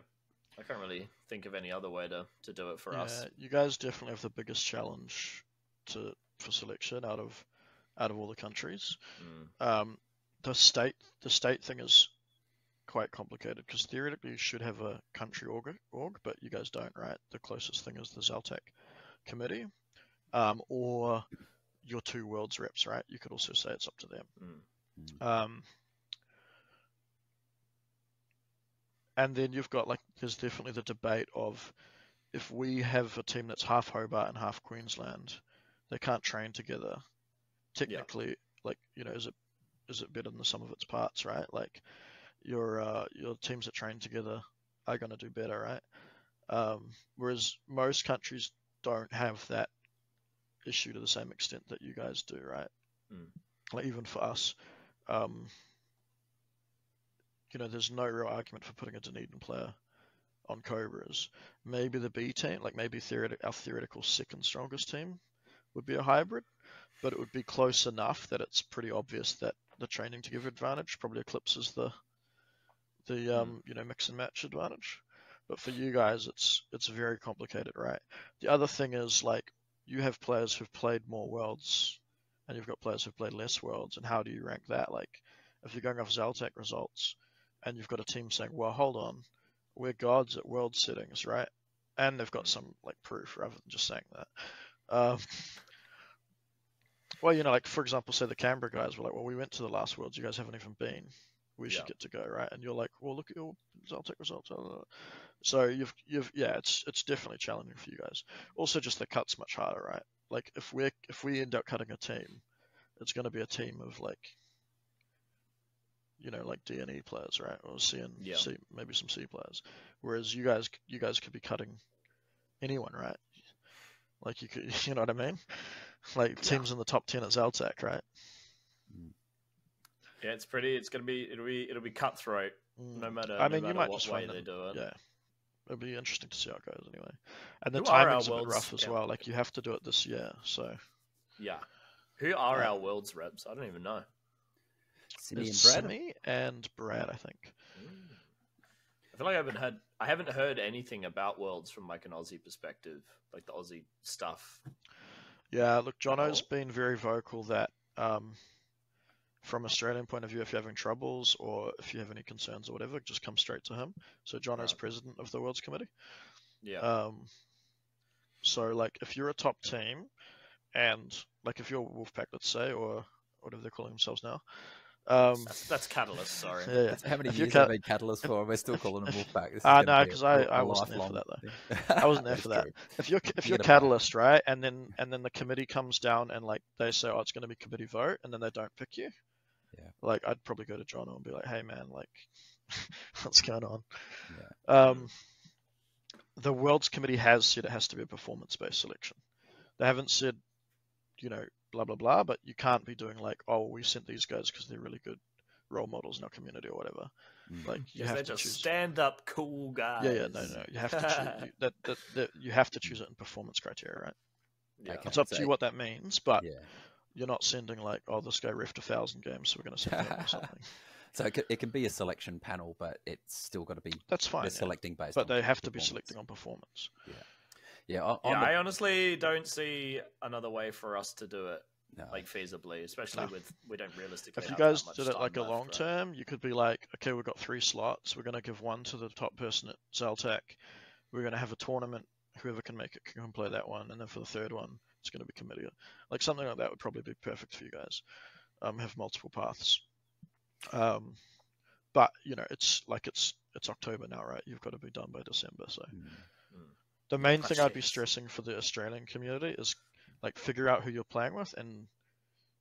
I can't really think of any other way to, to do it for yeah, us. you guys definitely have the biggest challenge to for selection out of out of all the countries. Mm. Um, the state the state thing is quite complicated because theoretically you should have a country org, org, but you guys don't, right? The closest thing is the Zeltac committee, um, or your two worlds reps, right? You could also say it's up to them. Mm. Um, and then you've got like there's definitely the debate of if we have a team that's half Hobart and half Queensland, they can't train together. Technically, like you know, is it is it better than the sum of its parts, right? Like your uh, your teams that train together are going to do better, right? Um, whereas most countries don't have that issue to the same extent that you guys do, right? Mm. Like even for us, um, you know, there's no real argument for putting a Dunedin player on Cobras. Maybe the B team, like maybe theoretic, our theoretical second strongest team, would be a hybrid, but it would be close enough that it's pretty obvious that the training to give advantage probably eclipses the the um, you know mix and match advantage. But for you guys, it's it's very complicated, right? The other thing is like you have players who've played more worlds, and you've got players who've played less worlds, and how do you rank that? Like, if you're going off Zeltac results, and you've got a team saying, "Well, hold on, we're gods at world settings, right?" And they've got some like proof rather than just saying that. Um, well, you know, like for example, say the Canberra guys were like, "Well, we went to the last worlds, you guys haven't even been. We should get to go, right?" And you're like, "Well, look oh, at your results." blah, blah, blah." So you've you've yeah, it's it's definitely challenging for you guys. Also, just the cut's much harder, right? Like if we if we end up cutting a team, it's going to be a team of like, you know, like D and E players, right, or C and Yeah. C, maybe some C players. Whereas you guys you guys could be cutting anyone, right? Like you could, you know what I mean? Like Yeah. teams in the top ten at Zeltac, right? Yeah, it's pretty. It's gonna be. It'll be. It'll be cutthroat. Mm. No matter. I mean, no you matter might what just way find they do it. Yeah. It'll be interesting to see how it goes anyway. And the Who are timing's a bit rough as yeah. well. Like you have to do it this year, so Yeah. Who are Yeah. our world's reps? I don't even know. Simi and it's Brad. Simi and Brad, I think. I feel like I haven't had. I haven't heard anything about worlds from like an Aussie perspective, like the Aussie stuff. Yeah, look, Jono's been very vocal that um, from Australian point of view, if you're having troubles or if you have any concerns or whatever, just come straight to him. So Jono's Right. president of the Worlds Committee. Yeah. Um, so like if you're a top team and like if you're Wolfpack, let's say, or whatever they're calling themselves now. Um, that's, that's Catalyst. Sorry. yeah, yeah. How many If you years cut- have been Catalyst for? We're still calling them Wolfpack. This is Ah, gonna no, be 'cause a- I- a I wasn't there for that, thing. I wasn't there for that. true. if you're if you're Forget about it. Catalyst, right, and then and then the committee comes down and like they say, oh, it's going to be committee vote, and then they don't pick you. Yeah. Like I'd probably go to John and be like, hey man, like, what's going on? Yeah. Um, the Worlds Committee has said it has to be a performance-based selection. They haven't said, you know, blah blah blah, but you can't be doing like, oh, we sent these guys because they're really good role models in our community or whatever. Mm. Like you have they're to just choose. stand-up cool guys. Yeah, yeah, no, no. You have to choose. You, that, that, that, you have to choose it in performance criteria, right? Yeah. Okay. It's up so- to you what that means, but Yeah. you're not sending like, oh, this guy refed a thousand games, so we're going to send him something. So it can, it can be a selection panel, but it's still got to be That's fine. they're yeah. selecting based. But on they have to be selecting on performance. Yeah, on, Yeah, on the- I honestly don't see another way for us to do it no. like feasibly, especially No. with we don't realistically. If you have that guys much did it like a long right? term, you could be like, okay, we've got three slots. We're going to give one to the top person at Zeltac. We're going to have a tournament. Whoever can make it can play that one. And then for the third one, it's going to be committee. Like something like that would probably be perfect for you guys. Um, have multiple paths. Um, but you know, it's like it's it's October now, right? You've got to be done by December. So Mm. The main thing I'd be stressing for the Australian community is like figure out who you're playing with and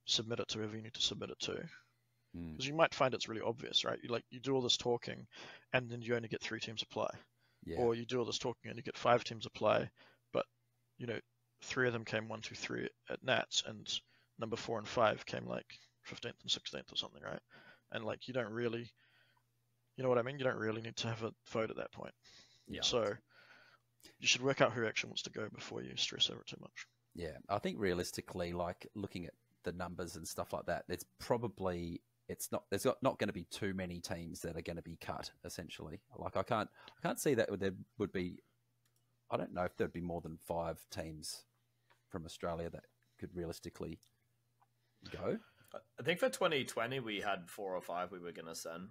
submit it to whoever you need to submit it to. Mm. Because you might find it's really obvious, right? You like you do all this talking, and then you only get three teams apply, Yeah. or you do all this talking and you get five teams apply, but you know three of them came one, two, three at Nats, and number four and five came like 15th and 16th or something, right? And like you don't really, you know what I mean? You don't really need to have a vote at that point. yeah. So you should work out who actually wants to go before you stress over it too much. Yeah, I think realistically, like looking at the numbers and stuff like that, it's probably it's not there's not, not going to be too many teams that are going to be cut. Essentially, like I can't I can't see that there would be. I don't know if there'd be more than five teams from Australia that could realistically go. I think for 2020 we had four or five we were gonna send.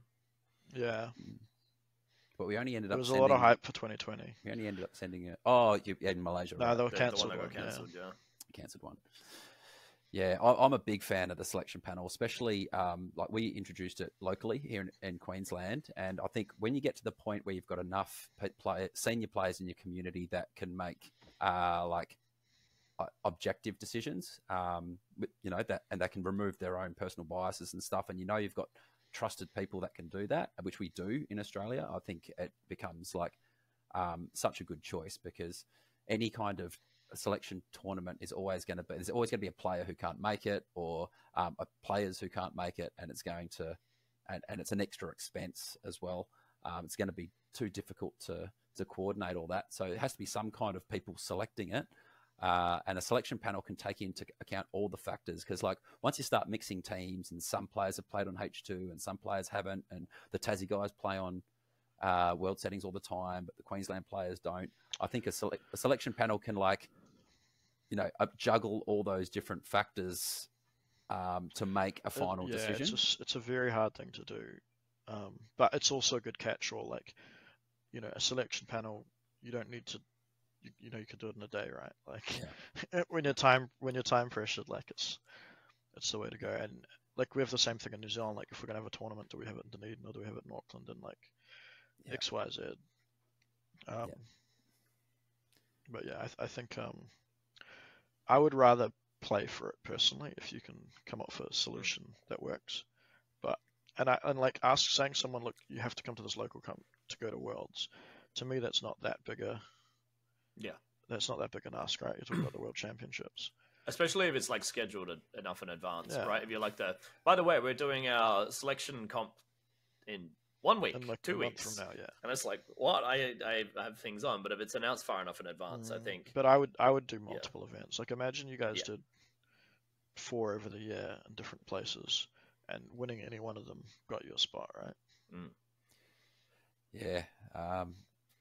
Yeah, mm. But we only ended up. there up was a lot of hype for 2020. We only ended up sending it. Oh, you, in Malaysia, No, right? they were The, the one cancelled. that got one, yeah. cancelled, yeah. cancelled one. Yeah, I, I'm a big fan of the selection panel, especially um, like we introduced it locally here in, in Queensland, and I think when you get to the point where you've got enough p- play, senior players in your community that can make uh, like uh, objective decisions, um, you know that, and they can remove their own personal biases and stuff, and you know you've got trusted people that can do that, which we do in Australia. I think it becomes like um, such a good choice because any kind of selection tournament is always going to be there's always going to be a player who can't make it or um, players who can't make it and it's going to and, and it's an extra expense as well um, it's going to be too difficult to to coordinate all that so it has to be some kind of people selecting it uh, and a selection panel can take into account all the factors because like once you start mixing teams and some players have played on h2 and some players haven't and the tassie guys play on uh, world settings all the time, but the Queensland players don't. I think a, sele- a selection panel can like, you know, uh, juggle all those different factors um, to make a It- final yeah, decision. It's, just, it's a very hard thing to do, um, but it's also a good catch or Like, you know, a selection panel, you don't need to, you, you know, you could do it in a day, right? Like, when you're time when you're time pressured, like it's it's the way to go. And like we have the same thing in New Zealand. Like, if we're gonna have a tournament, do we have it in Dunedin or do we have it in Auckland? And like Yeah. X, Y, Z. Um, Yeah. But yeah, I, th- I think um, I would rather play for it personally if you can come up with a solution that works. But and I and like ask saying someone, look, you have to come to this local comp to go to Worlds. To me, that's not that big a Yeah. that's not that big an ask, right? You're talking about the World Championships. Especially if it's like scheduled enough in advance, Yeah. right? If you're like the, by the way, we're doing our selection comp in one week, And like two weeks, from now, yeah. and it's like, what? I I have things on, but if it's announced far enough in advance, I Mm, think. But I would I would do multiple events. Like imagine you guys Yeah. did four over the year in different places, and winning any one of them got you a spot, right? Yeah, um,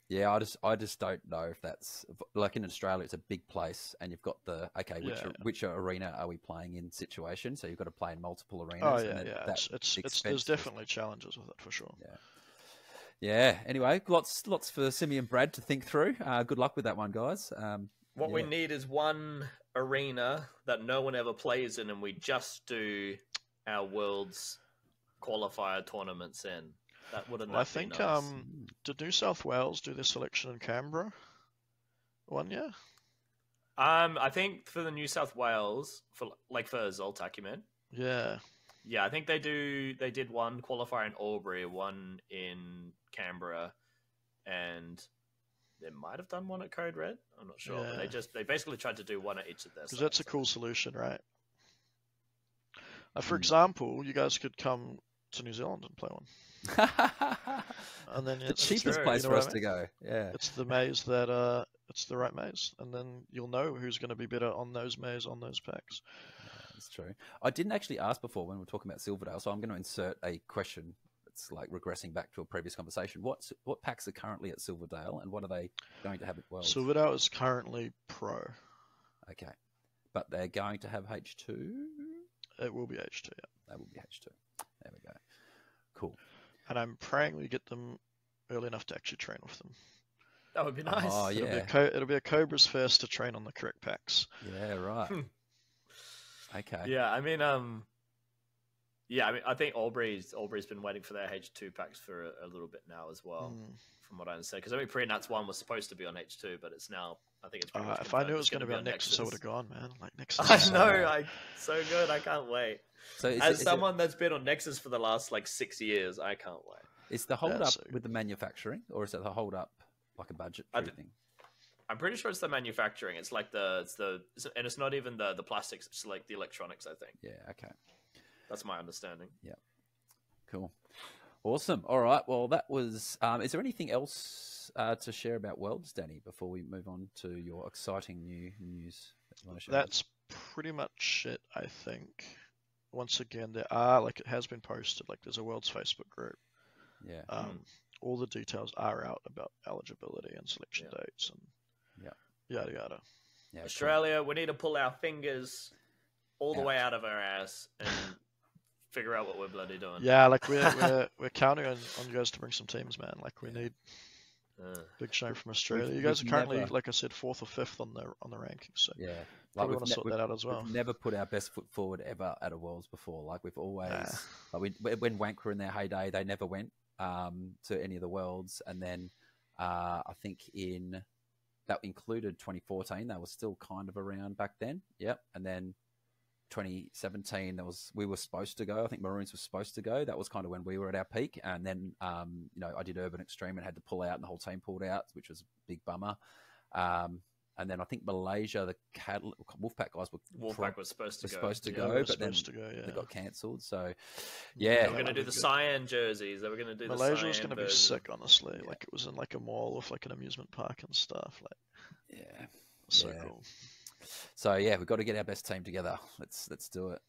yeah. I just, I just don't know if that's like in Australia. It's a big place, and you've got the okay, which Yeah. which arena are we playing in situation? So you've got to play in multiple arenas. Oh yeah, then yeah. that It's it's, it's there's definitely challenges with it for sure. Yeah. Yeah. Anyway, lots lots for Simi and Brad to think through. Uh, good luck with that one, guys. Um, What we need is one arena that no one ever plays in, and we just do our world's qualifier tournaments in. That wouldn't. Well, I that be think nice? um did New South Wales do their selection in Canberra one year? Um, I think for the New South Wales, for like for Zeltac, you meant? Yeah. Yeah, I think they do. They did one qualifier in Albury, one in Canberra, and they might have done one at Code Red. I'm not sure. But they just they basically tried to do one at each of their. Because that's a cool solution, right? Uh, for Mm. example, you guys could come to New Zealand and play one, and then the it's cheapest true, place you for know what us I to go. Yeah. It's the maze that uh, it's the right maze, and then you'll know who's going to be better on those maze on those packs. That's true. I didn't actually ask before when we were talking about Silverdale, so I'm going to insert a question. It's like regressing back to a previous conversation. What what packs are currently at Silverdale, and what are they going to have at Worlds? Silverdale is currently pro. Okay, but they're going to have H two. It will be H2, yeah. They will be H two. There we go. Cool. And I'm praying we get them early enough to actually train with them. That would be nice. Oh, It'll, be yeah. a co- it'll be a Cobra's first to train on the correct packs. Yeah, right. Hmm. okay. Yeah, I mean, um, yeah, I mean, I think Albury's Albury's been waiting for their H two packs for a, a little bit now as well, Mm. from what I understand. Because I mean, pre-Nats one was supposed to be on H two, but it's now I think it's. Uh, if I knew it was going to be on Nexus, I would have gone, man. Like Nexus. I is so know. I so good. I can't wait. So is, As it, is, it- someone that's been on Nexus for the last like six years, I can't wait. is the hold up so- with the manufacturing, or is it the hold up like a budget I free d- thing? I'm pretty sure it's the manufacturing. It's like the it's the and it's not even the the plastics. It's like the electronics. I think Yeah. Okay. that's my understanding. Yeah. Cool. Awesome. All right. Well, that was. Um, is there anything else uh, to share about Worlds, Danny, before we move on to your exciting new news? That you want to share with? That's pretty much it, I think. Once again, there are like it has been posted. Like there's a World's Facebook group. yeah. Um, all the details are out about eligibility and selection Yeah. dates and Yeah. yada yada. yeah. cool. Australia, we need to pull our fingers all the Out. way out of our ass and figure out what we're bloody doing. Yeah, like we're we're, we're counting on, on you guys to bring some teams, man. Like we need Uh, big show from Australia. We've- you guys are currently, never- like I said, fourth or fifth on the on the rankings. So Yeah. Like we've, want to sort that out as well. we've never put our best foot forward ever at a Worlds before. Like we've always, Nah. like we, when- when Wank were in their heyday, they never went um, to any of the Worlds, and then uh, I think in that included 2014, they were still kind of around back then. Yep, and then 2017, there was we were supposed to go. I think Maroons was supposed to go. That was kind of when we were at our peak, and then um, you know I did Urban Extreme and had to pull out, and the whole team pulled out, which was a big bummer. Um, and then I think Malaysia, the cattle, Wolfpack guys were Wolfpack was supposed to go. supposed to Yeah. go, but then to go, yeah. they got cancelled. So Yeah, yeah, They were going to do the cyan jerseys. They were going to do Malaysia the was going to be sick, honestly. Yeah. Like it was in like a mall with like an amusement park and stuff. Like yeah. so Yeah. cool. So yeah, we've got to get our best team together. Let's let's do it.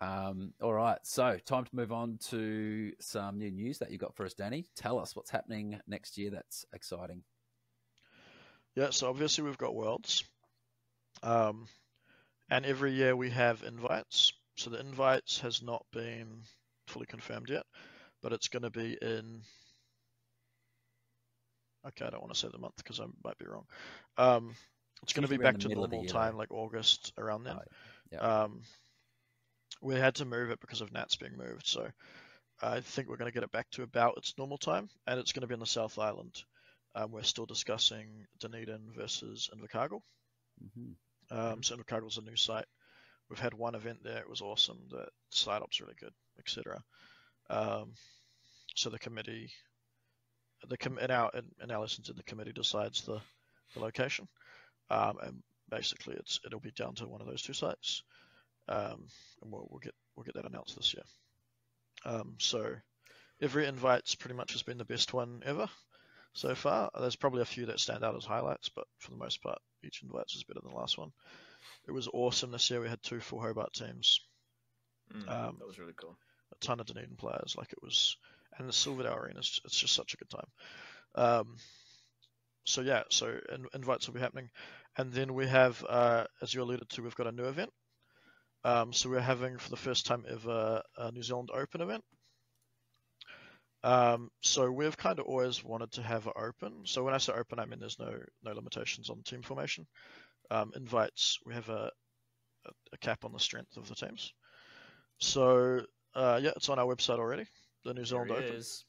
Um, all right, so time to move on to some new news that you got for us, Danny. Tell us what's happening next year. That's exciting. Yeah, so obviously we've got worlds. Um, and every year we have invites. So the invites has not been fully confirmed yet, but it's going to be in. Okay, I don't want to say the month because I might be wrong. Um, it's going to be back to normal time, like August, around then. Right, yeah. Um, we had to move it because of Nats being moved, so I think we're going to get it back to about its normal time, and it's going to be in the South Island. Um, we're still discussing Dunedin versus Invercargill. hmm Um, so Invercargill's a new site. We've had one event there; it was awesome. The site op's really good, etc. Um, so the committee, the com- in our in, in our lessons, the committee decides the, the location, um, and basically it's it'll be down to one of those two sites, um, and we'll we'll get we'll get that announced this year. Um, so every invite's pretty much has been the best one ever so far. There's probably a few that stand out as highlights, but for the most part, each invite's is better than the last one. It was awesome this year. We had two full Hobart teams, Mm, Um, that was really cool. a ton of Dunedin players. Like it was, and the Silverdale Arena, is- it's just such a good time. Um, so yeah, so in, invites will be happening, and then we have, uh, as you alluded to, we've got a new event. Um, so we're having for the first time ever a New Zealand Open event. Um, so we've kind of always wanted to have it open. So when I say open, I mean there's no no limitations on team formation. Um, invites, we have a, a, cap on the strength of the teams. So uh, yeah, it's on our website already. The New Zealand Open. is.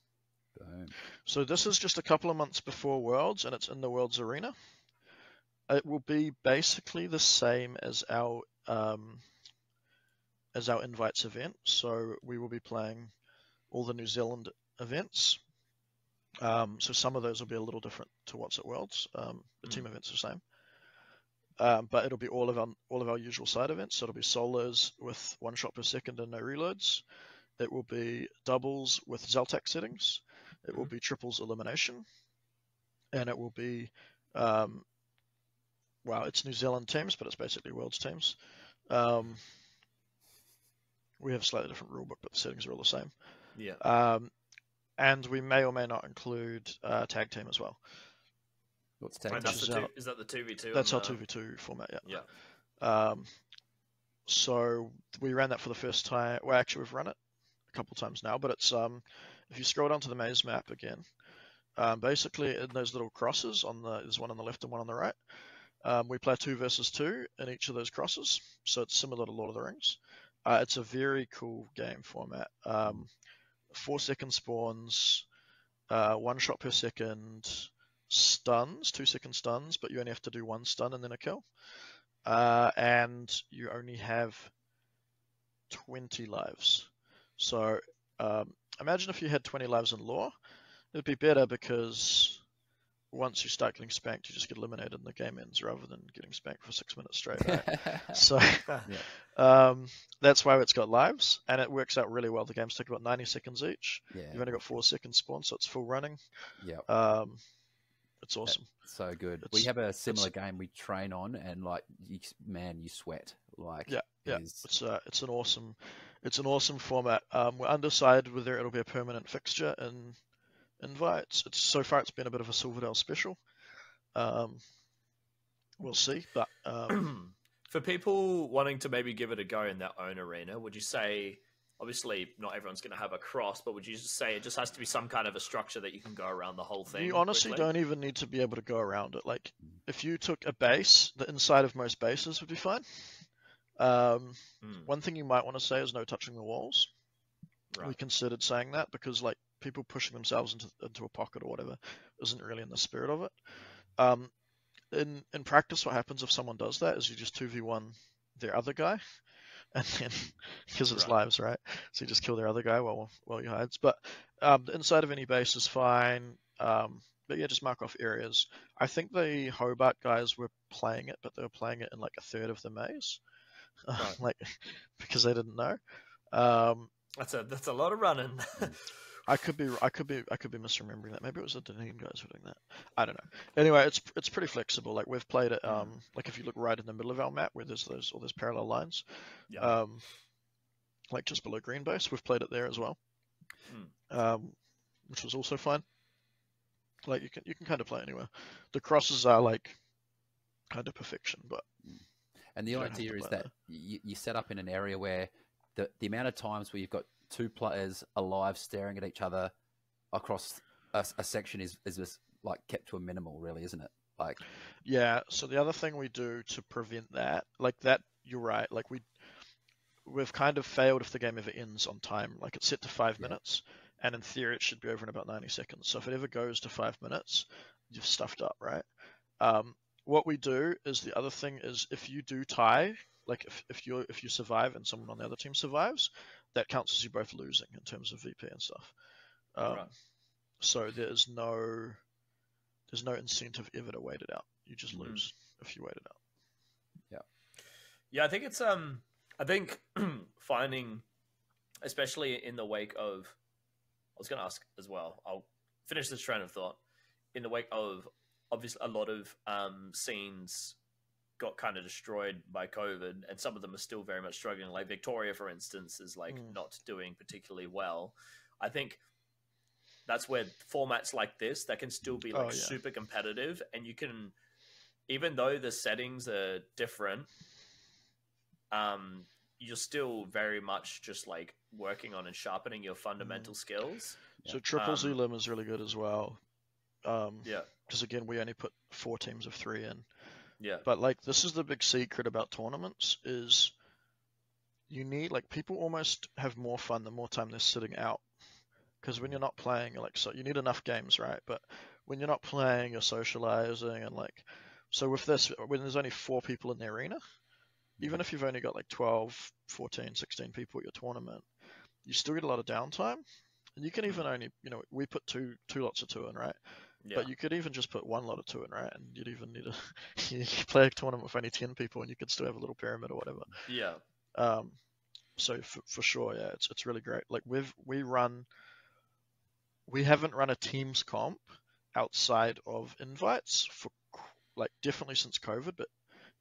Boom. So this is just a couple of months before Worlds, and it's in the Worlds Arena. It will be basically the same as our um, as our invites event. So we will be playing all the New Zealand events. Um, so some of those will be a little different to what's at Worlds. Um, the team events are the same, um, but it'll be all of our all of our usual side events. So it'll be solos with one shot per second and no reloads. It will be doubles with Zeltac settings. It will be triples elimination, and it will be, um, well, it's New Zealand teams, but it's basically world's teams. Um, we have a slightly different rule book, but the settings are all the same. Yeah. Um, and we may or may not include uh, tag team as well. What's tag team? the is two, is that the two v two? That's our two v two format, yeah. Yeah. Um, so we ran that for the first time. Well, actually, we've run it a couple times now, but it's um, if you scroll down to the maze map again, Um, basically, in those little crosses on the there's one on the left and one on the right. Um, we play two versus two in each of those crosses, so it's similar to Lord of the Rings. Uh, it's a very cool game format. Um, four second spawns, uh, one shot per second, stuns, two second stuns, but you only have to do one stun and then a kill. Uh, and you only have 20 lives. So um, imagine if you had 20 lives in lore, it'd be better because once you start getting spanked, you just get eliminated and the game ends rather than getting spanked for six minutes straight. Right? so um, that's why it's got lives and it works out really well. The games take about 90 seconds each. yeah. You've only got four seconds spawn, so it's full running. Yeah. Um, it's awesome. So good. we have a similar game we train on, and like, you, man, you sweat. Like, Yeah, yeah. is- It's uh, it's an awesome, it's an awesome format. Um, we're undecided whether it'll be a permanent fixture in invites. It's so far it's been a bit of a Silverdale special. Um, we'll see, but um, For people wanting to maybe give it a go in their own arena, would you say, obviously, not everyone's going to have a cross, but would you just say it just has to be some kind of a structure that you can go around the whole thing? you honestly quickly? don't even need to be able to go around it. Like if you took a base, the inside of most bases would be fine. Um, Hmm, one thing you might want to say is no touching the walls. We considered saying that because like people pushing themselves into into a pocket or whatever isn't really in the spirit of it. Um, in in practice, what happens if someone does that is you just two v one their other guy, and then because it's Right. lives, right? So you just kill their other guy while while he hides. But um, the inside of any base is fine. Um, but yeah, just mark off areas. I think the Hobart guys were playing it, but they were playing it in like a third of the maze, Right. like because they didn't know. Um, That's a that's a lot of running. I could be, I could be, I could be misremembering that. Maybe it was the Dunedin guys who were doing that. I don't know. Anyway, it's it's pretty flexible. Like we've played it. Mm. Um, like if you look right in the middle of our map where there's those all those parallel lines. yeah. Um, like just below green base, we've played it there as well. Hmm. Um, which was also fine. Like you can you can kind of play anywhere. The crosses are like kind of perfection, but And the idea is that you, you set up in an area where the, the amount of times where you've got two players alive staring at each other across a, a section is, is just like kept to a minimal, really, isn't it? Like, Yeah, so the other thing we do to prevent that, like that, you're right. Like we, we've kind of failed if the game ever ends on time. Like it's set to five Yeah. minutes, and in theory it should be over in about 90 seconds. So if it ever goes to five minutes, you've stuffed up, right? Um, what we do is the other thing is if you do tie, like if, if you if you survive and someone on the other team survives, that counts as you both losing in terms of VP and stuff. Um, Right. So there's no there's no incentive ever to wait it out. You just Mhm. lose if you wait it out. Yeah, yeah, I think it's um I think finding especially in the wake of I was gonna ask as well, I'll finish this train of thought. In the wake of obviously a lot of um scenes got kind of destroyed by COVID and some of them are still very much struggling. Like Victoria, for instance, is like Mm. not doing particularly well. I think that's where formats like this that can still be like Oh, yeah. super competitive and you can even though the settings are different um you're still very much just like working on and sharpening your fundamental skills So triple Um, Zelim is really good as well. Um, yeah because again we only put four teams of three in. yeah But like this is the big secret about tournaments is you need like people almost have more fun the more time they're sitting out. Because when you're not playing, like so you need enough games, right? But when you're not playing, you're socializing and like so with this when there's only four people in the arena, even if you've only got like 12, 14, 16 people at your tournament, you still get a lot of downtime. And you can even mm. only, you know, we put two two lots of two in, right? Yeah But you could even just put one lot of two in, right? And you'd even need a you play a tournament with only ten people, and you could still have a little pyramid or whatever. yeah Um, so for, for sure, yeah, it's it's really great. Like we've we run, we haven't run a teams comp outside of invites for like definitely since COVID, but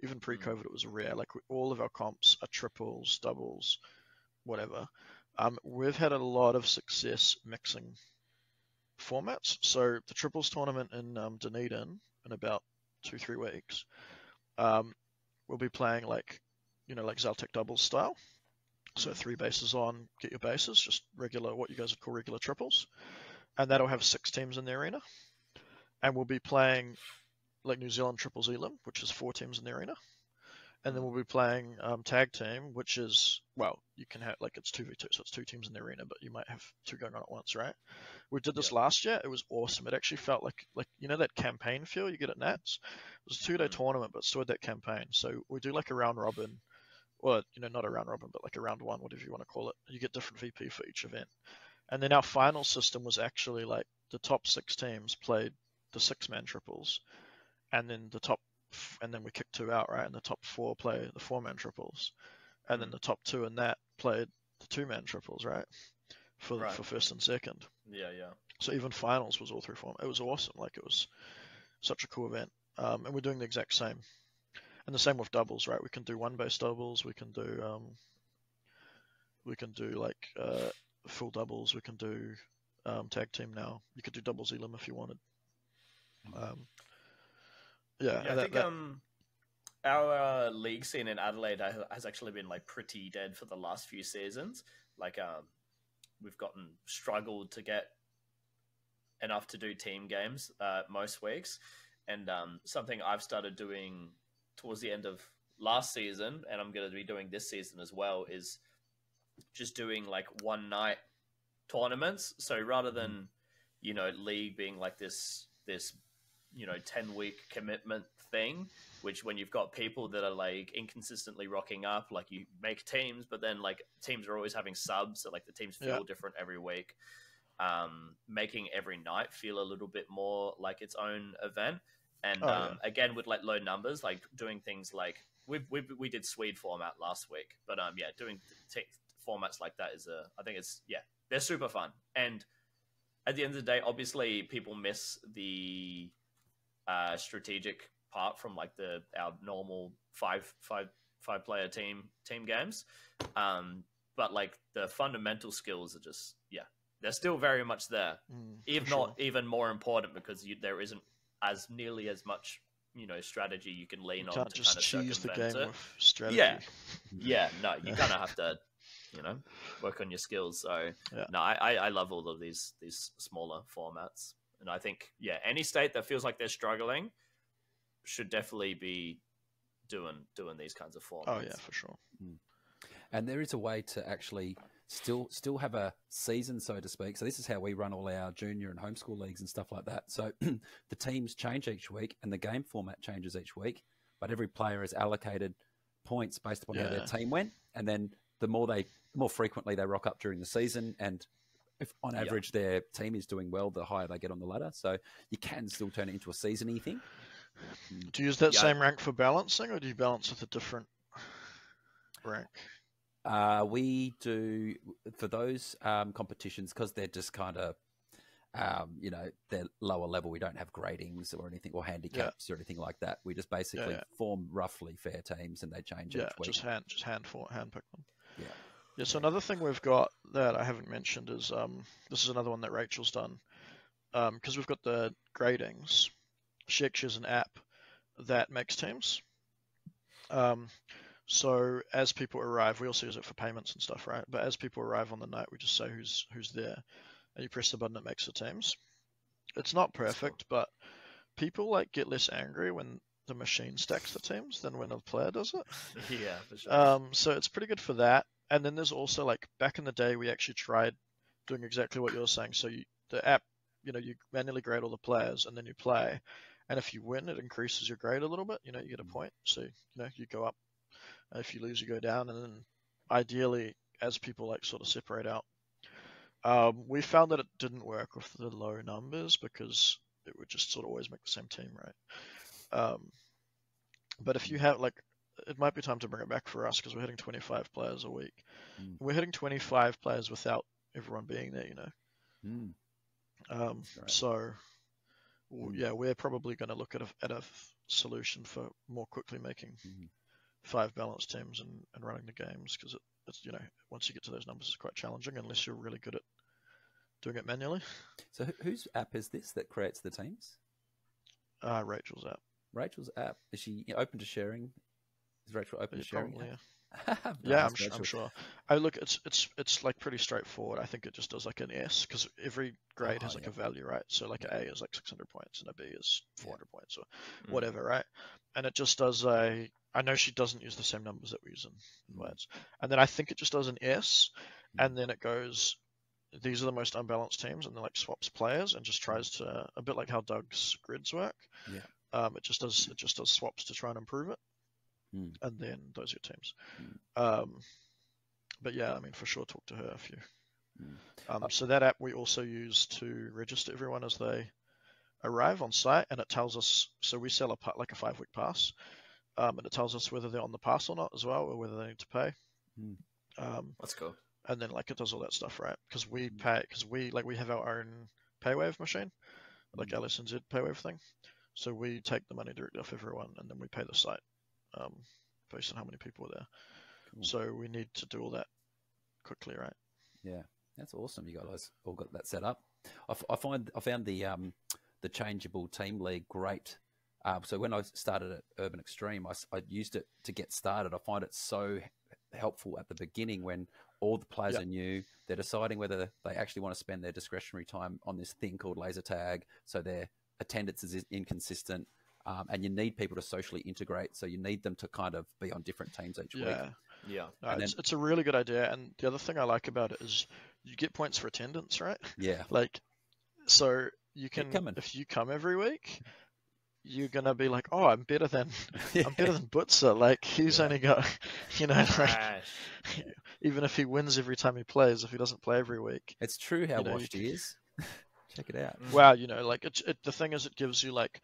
even pre-COVID it was rare. Like we, all of our comps are triples, doubles, whatever. Um, we've had a lot of success mixing formats. So the triples tournament in um, Dunedin in about two three weeks, um, we'll be playing like you know like Zeltac doubles style. So three bases on, get your bases, just regular what you guys would call regular triples. and that'll have six teams in the arena, and we'll be playing like New Zealand Triple Zealand, which is four teams in the arena, and then we'll be playing um, tag team, which is well, you can have like it's two v two, so it's two teams in the arena, but you might have two going on at once, right? We did this Yeah. last year; it was awesome. It actually felt like like you know that campaign feel you get at Nats. It was a two day Mm. tournament, but still had that campaign. So we do like a round robin, well, you know, not a round robin, but like a round one, whatever you want to call it. You get different VP for each event, and then our final system was actually like the top six teams played the six man triples, and then the top and then we kicked two out, right? And the top four play the four man triples, and then Mm. the top two in that played the two man triples, right? For Right. for first and second. Yeah, yeah. So even finals was all three form. It was awesome. Like it was such a cool event. Um, and we're doing the exact same. And the same with doubles, right? We can do one base doubles. We can do um, we can do like uh, full doubles. We can do um, tag team now. You could do doubles elim if you wanted. Um, yeah, Yeah, I that- think that- um, our uh, league scene in Adelaide has actually been like pretty dead for the last few seasons. Like, um, we've gotten struggled to get enough to do team games uh, most weeks, and um, something I've started doing towards the end of last season, and I'm going to be doing this season as well, is just doing like one night tournaments. So rather than you know league being like this this you know 10 week commitment thing which when you've got people that are like inconsistently rocking up like you make teams but then like teams are always having subs so like the teams feel Yeah. different every week. Um making every night feel a little bit more like its own event. And Oh, um, again with like low numbers like doing things like we we we did swede format last week but um yeah doing t- formats like that is a i think it's yeah they're super fun. And at the end of the day, obviously people miss the uh, strategic part from like the our normal five five five player team team games. Um, but like the fundamental skills are just yeah, they're still very much there. Mm, If for not sure. even more important because you, there isn't as nearly as much you know strategy you can lean you on to just kind of circumvent game it. strategy. Yeah. Yeah, no, you kind of have to, you know, work on your skills. So, Yeah. no, I, I I love all of these these smaller formats, and I think yeah, any state that feels like they're struggling should definitely be doing doing these kinds of formats. Oh yeah, for sure. Hmm. and there is a way to actually still still have a season, so to speak. So this is how we run all our junior and homeschool leagues and stuff like that. So the teams change each week, and the game format changes each week, but every player is allocated points based upon how their team went, and then the more they, the more frequently they rock up during the season, and if on Yeah. average their team is doing well, the higher they get on the ladder. So you can still turn it into a seasony thing. Do you use that Yeah. same rank for balancing, or do you balance with a different rank? Uh, we do for those um, competitions because they're just kind of, um, you know, they're lower level. We don't have gradings or anything or handicaps or anything like that. We just basically yeah. form roughly fair teams and they change Yeah, each week. just hand just hand for hand pick them. Yeah. Yeah. So another thing we've got that I haven't mentioned is um this is another one that Rachel's done. Um, because we've got the gradings. She actually has an app that makes teams. Um, so as people arrive, we also use it for payments and stuff, right? But as people arrive on the night, we just say who's who's there, and you press the button that makes the teams. It's not perfect, but people like get less angry when the machine stacks the teams than when a player does it. yeah, for sure. Um, so it's pretty good for that. And then there's also like back in the day, we actually tried doing exactly what you're saying. So you, the app, you know, you manually grade all the players and then you play. And if you win, it increases your grade a little bit. You know, you get a point. So, you know, you go up. And if you lose, you go down. And then ideally, as people like sort of separate out, um, we found that it didn't work with the low numbers because it would just sort of always make the same team, right? Um, but if you have like, it might be time to bring it back for us because we're hitting 25 players a week. Mm. We're hitting 25 players without everyone being there, you know. Mm. Um, Right. So, w- Mm. yeah, we're probably going to look at a, at a solution for more quickly making Mhm. five balanced teams and, and running the games because it, it's you know once you get to those numbers, it's quite challenging unless you're really good at doing it manually. So who- whose app is this that creates the teams? Uh, Rachel's app. Rachel's app. Is she open to sharing? Is Rachel open Yeah, sharing? probably, that? Yeah, I'm, I'm sure. I look, it's it's it's like pretty straightforward. I think it just does like an S because every grade has Oh, like yeah. a value, right? So like a A is like 600 points and a B is Yeah. 400 points or Mm. whatever, right? And it just does a. I know she doesn't use the same numbers that we use in Mm. words, and then I think it just does an S, Mm. and then it goes. These are the most unbalanced teams, and then like swaps players and just tries to a bit like how Doug's grids work. Yeah. Um, it just does it just does swaps to try and improve it, Mm. and then those are your teams. Mm. Um, but yeah, I mean for sure, talk to her if you. Mm. Um, so that app we also use to register everyone as they arrive on site, and it tells us. So we sell a pa- like a five week pass, um, and it tells us whether they're on the pass or not as well, or whether they need to pay. Mm. Um, That's cool. and then like it does all that stuff, right? Because we Mm. pay, because we like we have our own paywave machine, like Mm. LSNZ paywave thing. So we take the money directly off everyone, and then we pay the site um, based on how many people are there. Cool. So we need to do all that quickly, right? Yeah, that's awesome. You guys all got that set up. I, f- I find I found the um, the changeable team league great. Uh, so when I started at Urban Extreme, I, I, used it to get started. I find it so helpful at the beginning when all the players Yeah. are new. They're deciding whether they actually want to spend their discretionary time on this thing called laser tag. So their attendance is inconsistent. Um, and you need people to socially integrate, so you need them to kind of be on different teams each week. Yeah. Yeah. No, And it's, it's a really good idea. And the other thing I like about it is you get points for attendance, right? Yeah, Like, so you Keep can, coming. if you come every week, you're gonna be like, oh, I'm better than, yeah. I'm better than Bootza. Like, he's Yeah. only got, you know, like, Nice. even if he wins every time he plays, if he doesn't play every week, It's true how You know, you washed he is. Check it out. Mm. wow, you know, like, it, it, the thing is, it gives you like,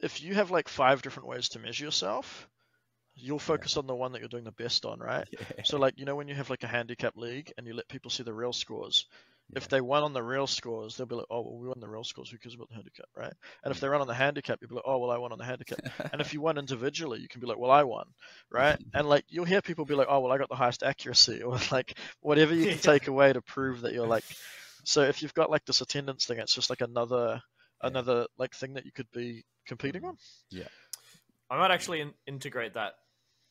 if you have like five different ways to measure yourself, you'll focus on the one that you're doing the best on, right? Yeah. So like you know when you have like a handicap league and you let people see the real scores, Yeah. if they won on the real scores, they'll be like, oh well, we won the real scores. Who cares about the handicap, right? And if they run on the handicap, you'll be like, oh well, I won on the handicap. and if you won individually, you can be like, well, I won, right? And like you'll hear people be like, oh well, I got the highest accuracy, or like whatever you can Yeah. take away to prove that you're like. So if you've got like this attendance thing, it's just like another Yeah. Another like thing that you could be competing on. Yeah, I might actually in- integrate that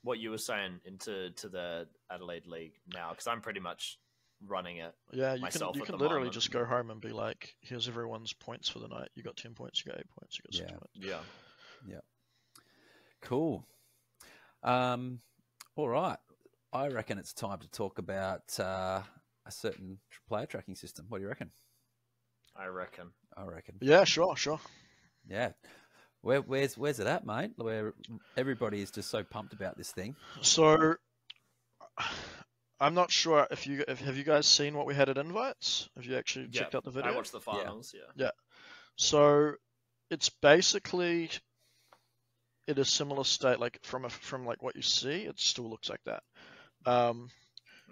what you were saying into to the Adelaide League now because I'm pretty much running it. Yeah, you myself can you can literally moment. just go home and be like, here's everyone's points for the night. You got ten points, you got eight points, you got six Yeah. points. Yeah. Cool. Um, all right. I reckon it's time to talk about uh, a certain player tracking system. What do you reckon? I reckon. I reckon. Yeah, sure, sure. Yeah. Where, where's where's it at, mate? Where everybody is just so pumped about this thing. So I'm not sure if you if, have you guys seen what we had at invites. Have you actually Yeah, checked out the video? I watched the finals. Yeah. Yeah. So it's basically in a similar state like from a, from like what you see, it still looks like that. Um,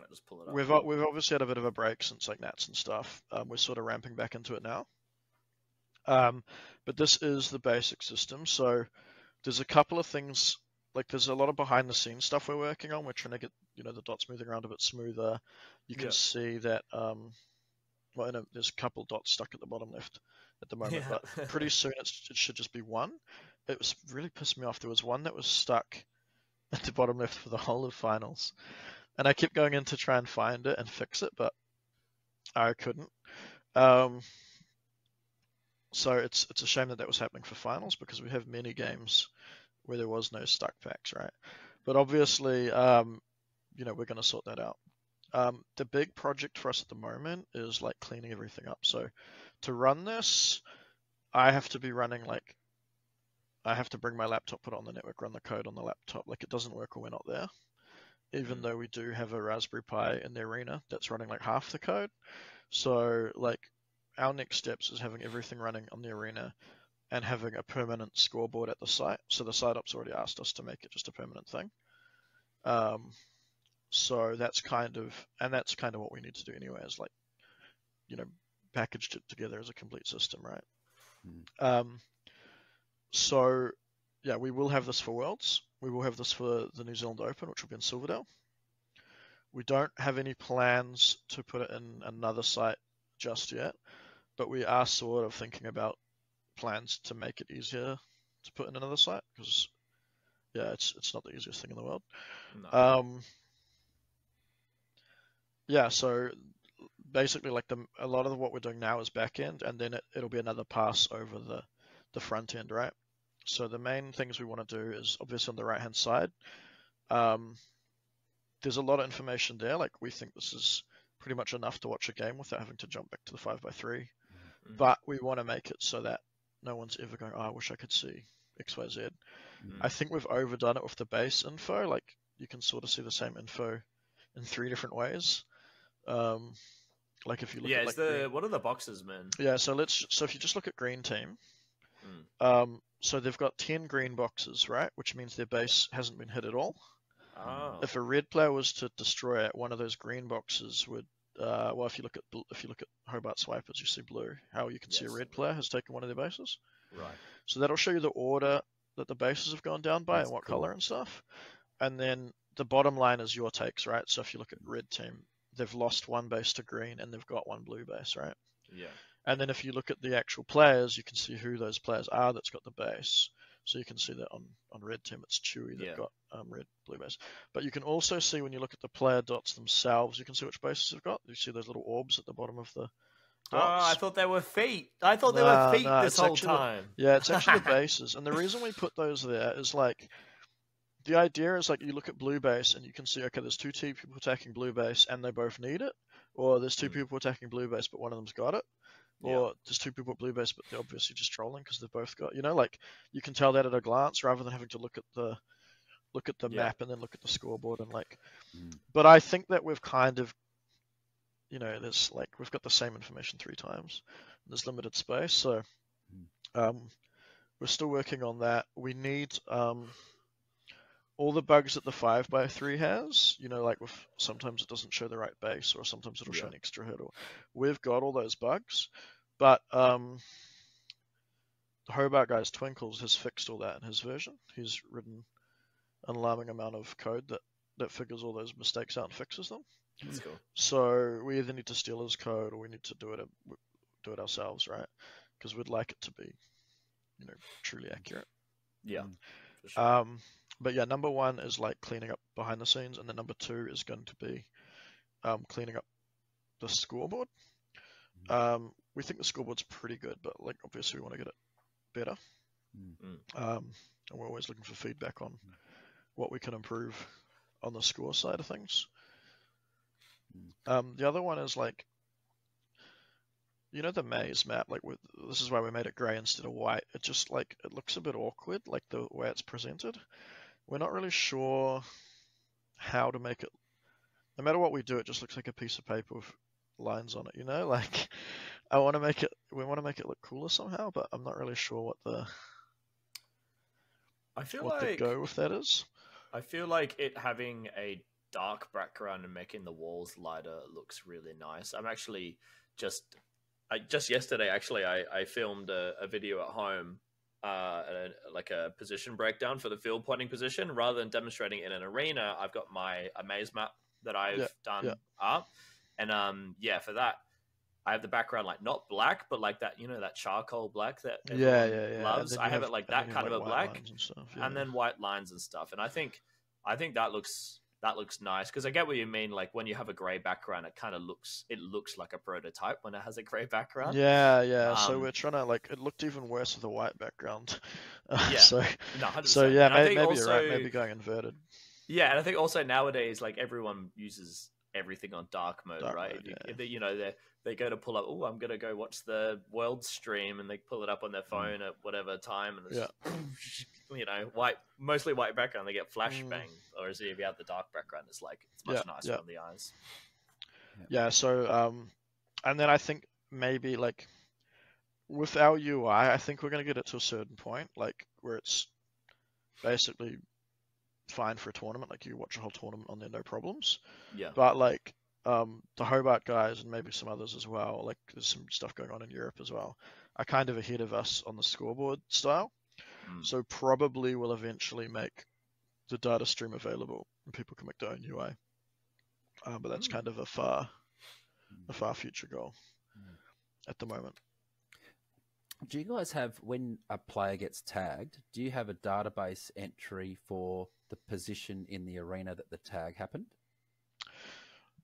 just pull it up. we've we've obviously had a bit of a break since like Nats and stuff. Um, we're sort of ramping back into it now. Um, but this is the basic system. So there's a couple of things like there's a lot of behind the scenes stuff we're working on. We're trying to get you know the dots moving around a bit smoother. You can Yeah. see that um, well, in a, there's a couple dots stuck at the bottom left at the moment, Yeah. but pretty soon it's, it should just be one. It was really pissed me off. There was one that was stuck at the bottom left for the whole of finals, and I kept going in to try and find it and fix it, but I couldn't. Um, so it's it's a shame that that was happening for finals because we have many games where there was no stuck packs, right? But obviously, um, you know, we're going to sort that out. Um, the big project for us at the moment is like cleaning everything up. So to run this, I have to be running like I have to bring my laptop, put it on the network, run the code on the laptop. Like it doesn't work when we're not there. Even Mm. though we do have a Raspberry Pi in the arena that's running like half the code. So like our next steps is having everything running on the arena and having a permanent scoreboard at the site. So the site up's already asked us to make it just a permanent thing. Um, so that's kind of, and that's kind of what we need to do anyway, is like, you know, packaged it together as a complete system, right? Mm. Um, so yeah, we will have this for Worlds. We will have this for the New Zealand Open, which will be in Silverdale. We don't have any plans to put it in another site just yet, but we are sort of thinking about plans to make it easier to put in another site because yeah, it's it's not the easiest thing in the world. No. Um, yeah, so basically, like the a lot of what we're doing now is back end, and then it, it'll be another pass over the the front end, right? So the main things we want to do is obviously on the right hand side. Um, there's a lot of information there. Like we think this is pretty much enough to watch a game without having to jump back to the five by three. Mhm. But we want to make it so that no one's ever going, oh, I wish I could see X, Y, Z. Mm. I think we've overdone it with the base info. Like you can sort of see the same info in three different ways. Um, like if you look yeah, at like the green- what are the boxes, man? yeah. So let's so if you just look at green team, Mm. um, so they've got ten green boxes, right? Which means their base hasn't been hit at all. Oh, If a red player was to destroy it, one of those green boxes would. Uh, well, if you look at if you look at Hobart Swipers, you see blue. How you can see a red player has taken one of their bases. right. So that'll show you the order that the bases have gone down by That's and what cool. color and stuff. And then the bottom line is your takes, right? So if you look at red team, they've lost one base to green and they've got one blue base, right? Yeah. And then if you look at the actual players, you can see who those players are that's got the base. So you can see that on, on red team it's Chewy that Yeah. got um, red blue base. But you can also see when you look at the player dots themselves, you can see which bases they've got. You see those little orbs at the bottom of the dots. Oh, I thought they were feet. I thought they were feet this whole the- time. Yeah, it's actually the bases. And the reason we put those there is like the idea is like you look at blue base and you can see okay, there's two T people attacking blue base and they both need it, or there's two Mm. people attacking blue base but one of them's got it, Yeah. or there's two people at blue base but they're obviously just trolling because they've both got you know like you can tell that at a glance rather than having to look at the look at the Yeah. map and then look at the scoreboard and like. Mm. But I think that we've kind of you know, there's like we've got the same information three times. There's limited space, so um, we're still working on that. We need um, all the bugs that the five by three has. You know, like with sometimes it doesn't show the right base, or sometimes it'll show an extra hurdle. We've got all those bugs, but um, the Hobart guy's Twinkles has fixed all that in his version. He's written an alarming amount of code that that figures all those mistakes out and fixes them. That's cool. So we either need to steal his code or we need to do it do it ourselves, right? Because we'd like it to be, you know, truly accurate. Yeah. Mm. Sure. Um, but yeah, number one is like cleaning up behind the scenes, and then number two is going to be um, cleaning up the scoreboard. Um, we think the scoreboard's pretty good, but like obviously we want to get it better. Mm. Um, and we're always looking for feedback on what we can improve on the score side of things. Um, the other one is like, you know, the maze map. Like, with, this is why we made it grey instead of white. It just like it looks a bit awkward, like the way it's presented. We're not really sure how to make it. No matter what we do, it just looks like a piece of paper with lines on it. You know, like I want to make it. We want to make it look cooler somehow, but I'm not really sure what the I feel what the like go with that is. I feel like it having a dark background and making the walls lighter looks really nice. I'm actually just I, just yesterday actually I, I filmed a, a video at home uh a, like a position breakdown for the field pointing position rather than demonstrating in an arena I've got my a maze map that I've Yeah, done yeah. up and um yeah for that I have the background like not black but like that you know that charcoal black that Yeah, everyone yeah, yeah. loves I you have, it like that kind have, of a black and stuff. and then white lines and stuff. And I think I think that looks that looks nice because I get what you mean. Like when you have a grey background, it kind of looks it looks like a prototype when it has a grey background. Yeah, yeah. so Um, we're trying to like it looked even worse with a white background. Uh, Yeah, so No, so yeah, And I may, think maybe you're right. Maybe going inverted. Yeah, and I think also nowadays, like everyone uses everything on dark mode, Dark right? mode, you, yeah. if they, you know, they they go to pull up. Oh, I'm gonna go watch the world stream, and they pull it up on their phone at whatever time, and it's, you know, white, mostly white background. They get flashbang, Mm. or is it if you have the dark background, it's like it's much Yeah, nicer yeah. on the eyes. Yeah. So um, and then I think maybe like with our UI, I think we're gonna get it to a certain point, like where it's basically fine for a tournament. Like you watch a whole tournament on there, no problems. Yeah, But like um, the Hobart guys and maybe some others as well, like there's some stuff going on in Europe as well, are kind of ahead of us on the scoreboard style. Mm. So probably will eventually make the data stream available and people can make their own UI. Uh, but that's Mm. kind of a far, Mm. a far future goal Mm. at the moment. Do you guys have when a player gets tagged? Do you have a database entry for the position in the arena that the tag happened?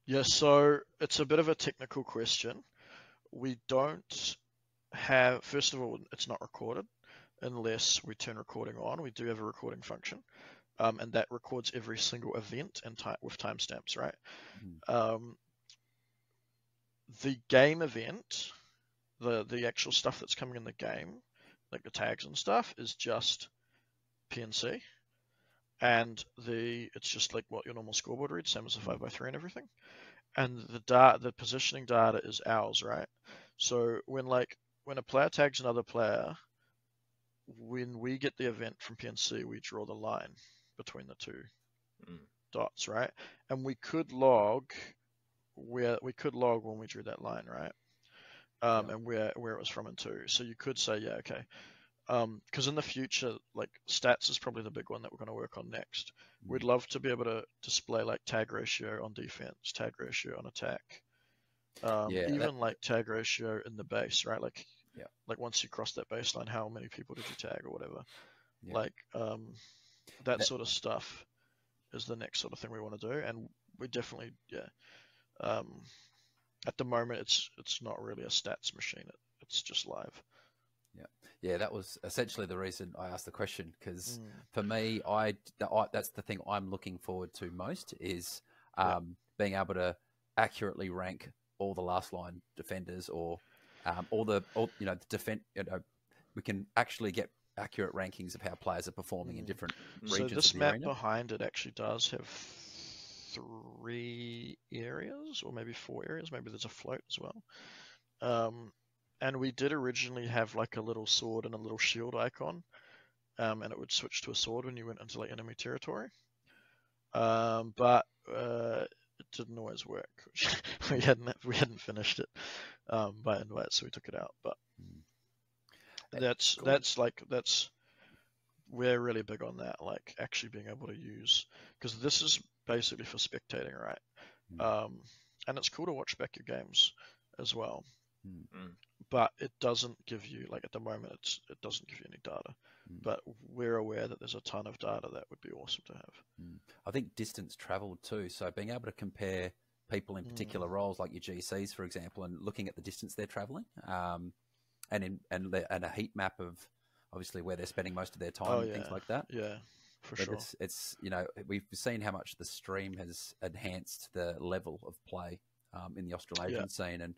Yeah, so it's a bit of a technical question. We don't have, first of all, it's not recorded unless we turn recording on. We do have a recording function, um, and that records every single event and time with timestamps, right? Mm. Um, the game event, the the actual stuff that's coming in the game, like the tags and stuff, is just PNC, and the it's just like what your normal scoreboard reads, same as a five by three and everything, and the data, the positioning data is ours, right? So when like when a player tags another player, when we get the event from PNC, we draw the line between the two Mm. dots, right? And we could log where we could log when we drew that line, right? Um, Yeah. and where where it was from and to. So you could say, yeah, okay. Um, because in the future, like stats is probably the big one that we're going to work on next. We'd Mm. love to be able to display like tag ratio on defense, tag ratio on attack, um, Yeah, that- even like tag ratio in the base, right? Like, Yeah. like once you cross that baseline, how many people did you tag or whatever? Yeah. Like, um, that That- sort of stuff is the next sort of thing we want to do, and we definitely, yeah. Um, at the moment, it's it's not really a stats machine; it, it's just live. Yeah, yeah, that was essentially the reason I asked the question because Mm. for me, I, I that's the thing I'm looking forward to most is Yeah. um, being able to accurately rank all the last line defenders or um, all the all, you know the defend you know we can actually get accurate rankings of how players are performing in Mm. different Mm. So regions this of the map arena. behind it actually does have three areas, or maybe four areas. Maybe there's a float as well. Um, and we did originally have like a little sword and a little shield icon, um, and it would switch to a sword when you went into like enemy territory. Um, but uh, it didn't always work. we hadn't we hadn't finished it um, by invite, so we took it out. But Mm. that's Cool. that's like that's we're really big on that, like actually being able to use because this is basically for spectating, right? Mm. Um, and it's cool to watch back your games as well. Mm. Mm. But it doesn't give you like at the moment it's it doesn't give you any data. Mm. But we're aware that there's a ton of data that would be awesome to have. I think distance traveled too. So being able to compare people in particular Mm. roles, like your GCs, for example, and looking at the distance they're traveling, um, and in and and a heat map of obviously where they're spending most of their time Oh, and things like that. Yeah, for But sure. it's it's you know we've seen how much the stream has enhanced the level of play um, in the Australasian scene, and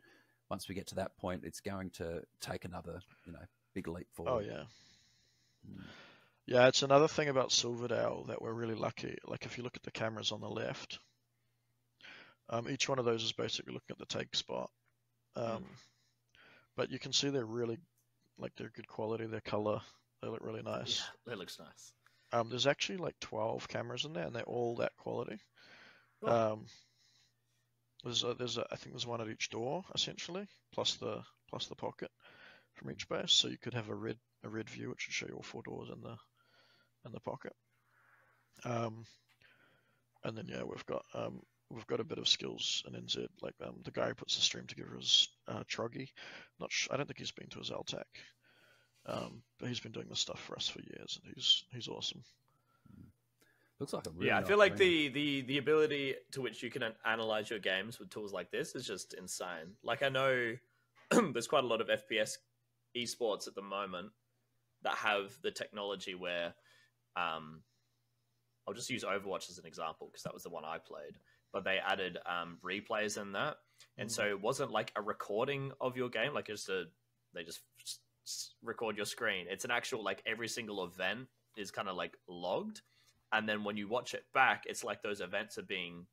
once we get to that point, it's going to take another you know big leap forward. Oh forward. yeah. Mm. Yeah, it's another thing about Silverdale that we're really lucky. Like if you look at the cameras on the left, um, each one of those is basically looking at the take spot. Um, But you can see they're really, like they're good quality. Their color, they look really nice. Yeah, that looks nice. Um, there's actually like 12 cameras in there, and they're all that quality. Oh. There's a, there's a, I think there's one at each door essentially, plus the plus the pocket from each base. So you could have a red a red view, which would show you all four doors in the in the pocket. Um, and then yeah, we've got um, we've got a bit of skills in NZ. Like um, the guy who puts the stream together is uh, Troggy. Not sh- I don't think he's been to a Zeltac. Um, but he's been doing this stuff for us for years, and he's he's awesome. Looks like a really yeah, I feel like the, the the ability to which you can analyze your games with tools like this is just insane. Like I know there's quite a lot of FPS esports at the moment that have the technology where um, I'll just use Overwatch as an example because that was the one I played. But they added um, replays in that, and Mm. so it wasn't like a recording of your game, like just a they just record your screen. It's an actual like every single event is kind of like logged, and then when you watch it back, it's like those events are being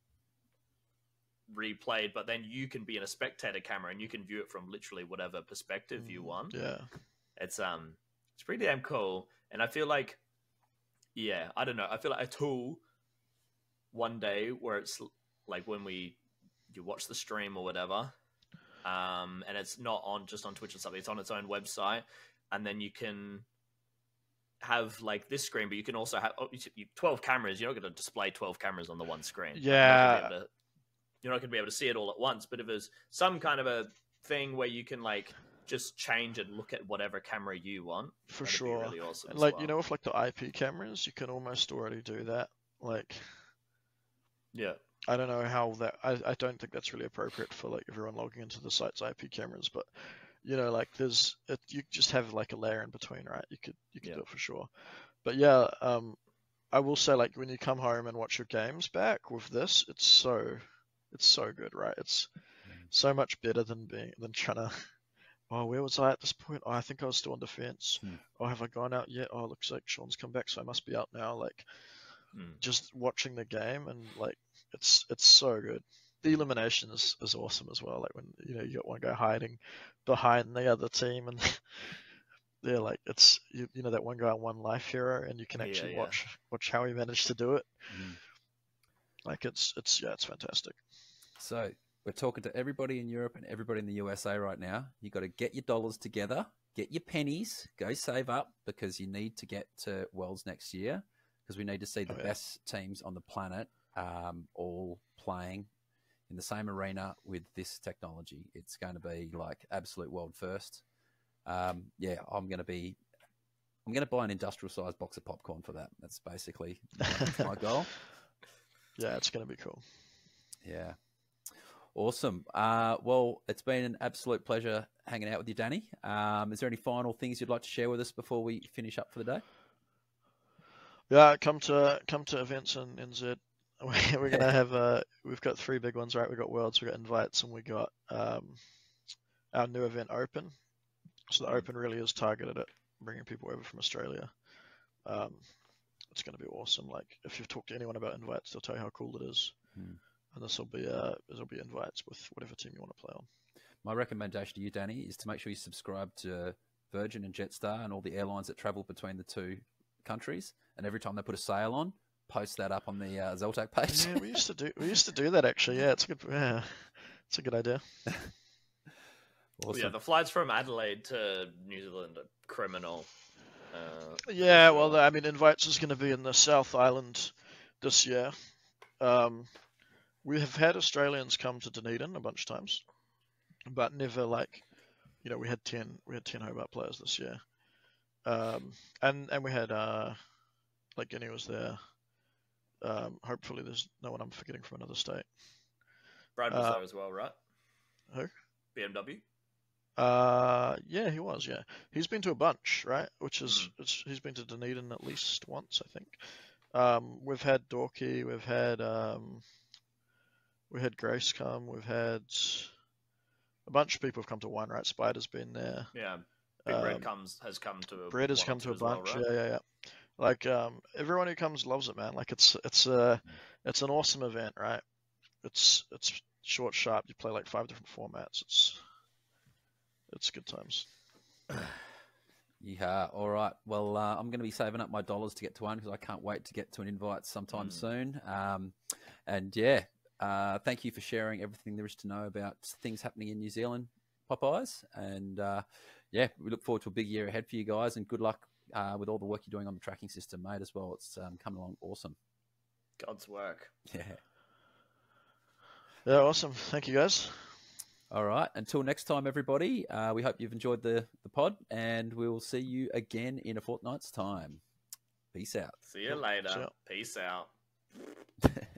replayed. But then you can be in a spectator camera and you can view it from literally whatever perspective you Mm, want Yeah. it's um it's pretty damn cool and i feel like yeah i don't know i feel like a tool one day where it's like when we you watch the stream or whatever um and it's not on just on twitch or something it's on its own website and then you can have like this screen but you can also have oh, you- 12 cameras you're not going to display 12 cameras on the one screen Like, you're not gonna be Yeah. you're not going to be able to see it all at once but if there's some kind of a thing where you can like just change and look at whatever camera you want. For sure. really awesome. Like well. you know, with like the IP cameras, you can almost already do that. Like yeah, I don't know how that. I, I don't think that's really appropriate for like everyone logging into the site's IP cameras, but you know, like there's it, you just have like a layer in between, right? You could you could Yeah. do it for sure. But yeah, um, I will say like when you come home and watch your games back with this, it's so it's so good, right? It's so much better than being than trying to. Oh, where was I at this point? Oh, I think I was still on defense. Hmm. Oh, have I gone out yet? Oh, it looks like Sean's come back, so I must be out now. Like, Mm. just watching the game and like it's it's so good. The elimination is, is awesome as well. Like when you know you got one guy hiding behind the other team and they're like it's you, you know that one guy on one life hero and you can Yeah, actually yeah. watch watch how he managed to do it. Mm. Like it's it's yeah it's fantastic. So we're talking to everybody in Europe and everybody in the USA right now. You got to get your dollars together, get your pennies, go save up because you need to get to Worlds next year because we need to see the Oh, yeah. best teams on the planet um, all playing in the same arena with this technology. It's going to be like absolute world first. Um, yeah, I'm going to be. I'm going to buy an industrial sized box of popcorn for that. That's basically my, my goal. Yeah, it's gonna be cool. Yeah. Awesome. Uh, well, it's been an absolute pleasure hanging out with you, Danny. Um, is there any final things you'd like to share with us before we finish up for the day? Yeah, come to come to events in NZ. We're gonna have uh we've got three big ones, right? We've got worlds, we've got invites, and we got um our new event open. So the Mm. open really is targeted at bringing people over from Australia. Um, it's gonna be awesome. Like if you've talked to anyone about invites, they'll tell you how cool it is. Hmm. And this will be uh this will be invites with whatever team you want to play on. My recommendation to you, Danny, is to make sure you subscribe to Virgin and Jetstar and all the airlines that travel between the two countries. And every time they put a sale on, post that up on the uh, Zeltac page. Yeah, we used to do we used to do that actually. Yeah, it's a good yeah, it's a good idea. Well, awesome. yeah. The flights from Adelaide to New Zealand are criminal. Uh, Yeah, well. I mean, Invites is going to be in the South Island this year. Um, we have had Australians come to Dunedin a bunch of times, but never like, you know, we had ten we had ten Hobart players this year, um, and and we had uh, like Guinea was there. Um, hopefully, there's no one I'm forgetting from another state. Brad was uh, there as well, right? who? BMW. Uh, yeah, he was. Yeah, he's been to a bunch, right? Which is Mhm. it's, he's been to Dunedin at least once, I think. Um, we've had Dorky, we've had um, we had Grace come, we've had a bunch of people have come to one, right? Spider's been there. Yeah. Big Red Um, comes has come to. a- has come to a as well, bunch. right? Yeah, yeah, yeah. Like um, everyone who comes loves it, man. Like it's it's a it's an awesome event, right? It's it's short, sharp. You play like five different formats. It's it's good times. Yeah. All right. Well, uh, I'm going to be saving up my dollars to get to one because I can't wait to get to an invite sometime Mm. soon. Um, and yeah, uh, thank you for sharing everything there is to know about things happening in New Zealand, Popeyes. And uh, yeah, we look forward to a big year ahead for you guys. And good luck uh, with all the work you're doing on the tracking system, mate. As well, it's um, coming along awesome. God's work. Yeah. Yeah, awesome. Thank you, guys. All right. Until next time, everybody. Uh, we hope you've enjoyed the the pod, and we'll see you again in a fortnight's time. Peace out. See you later. See. Peace out.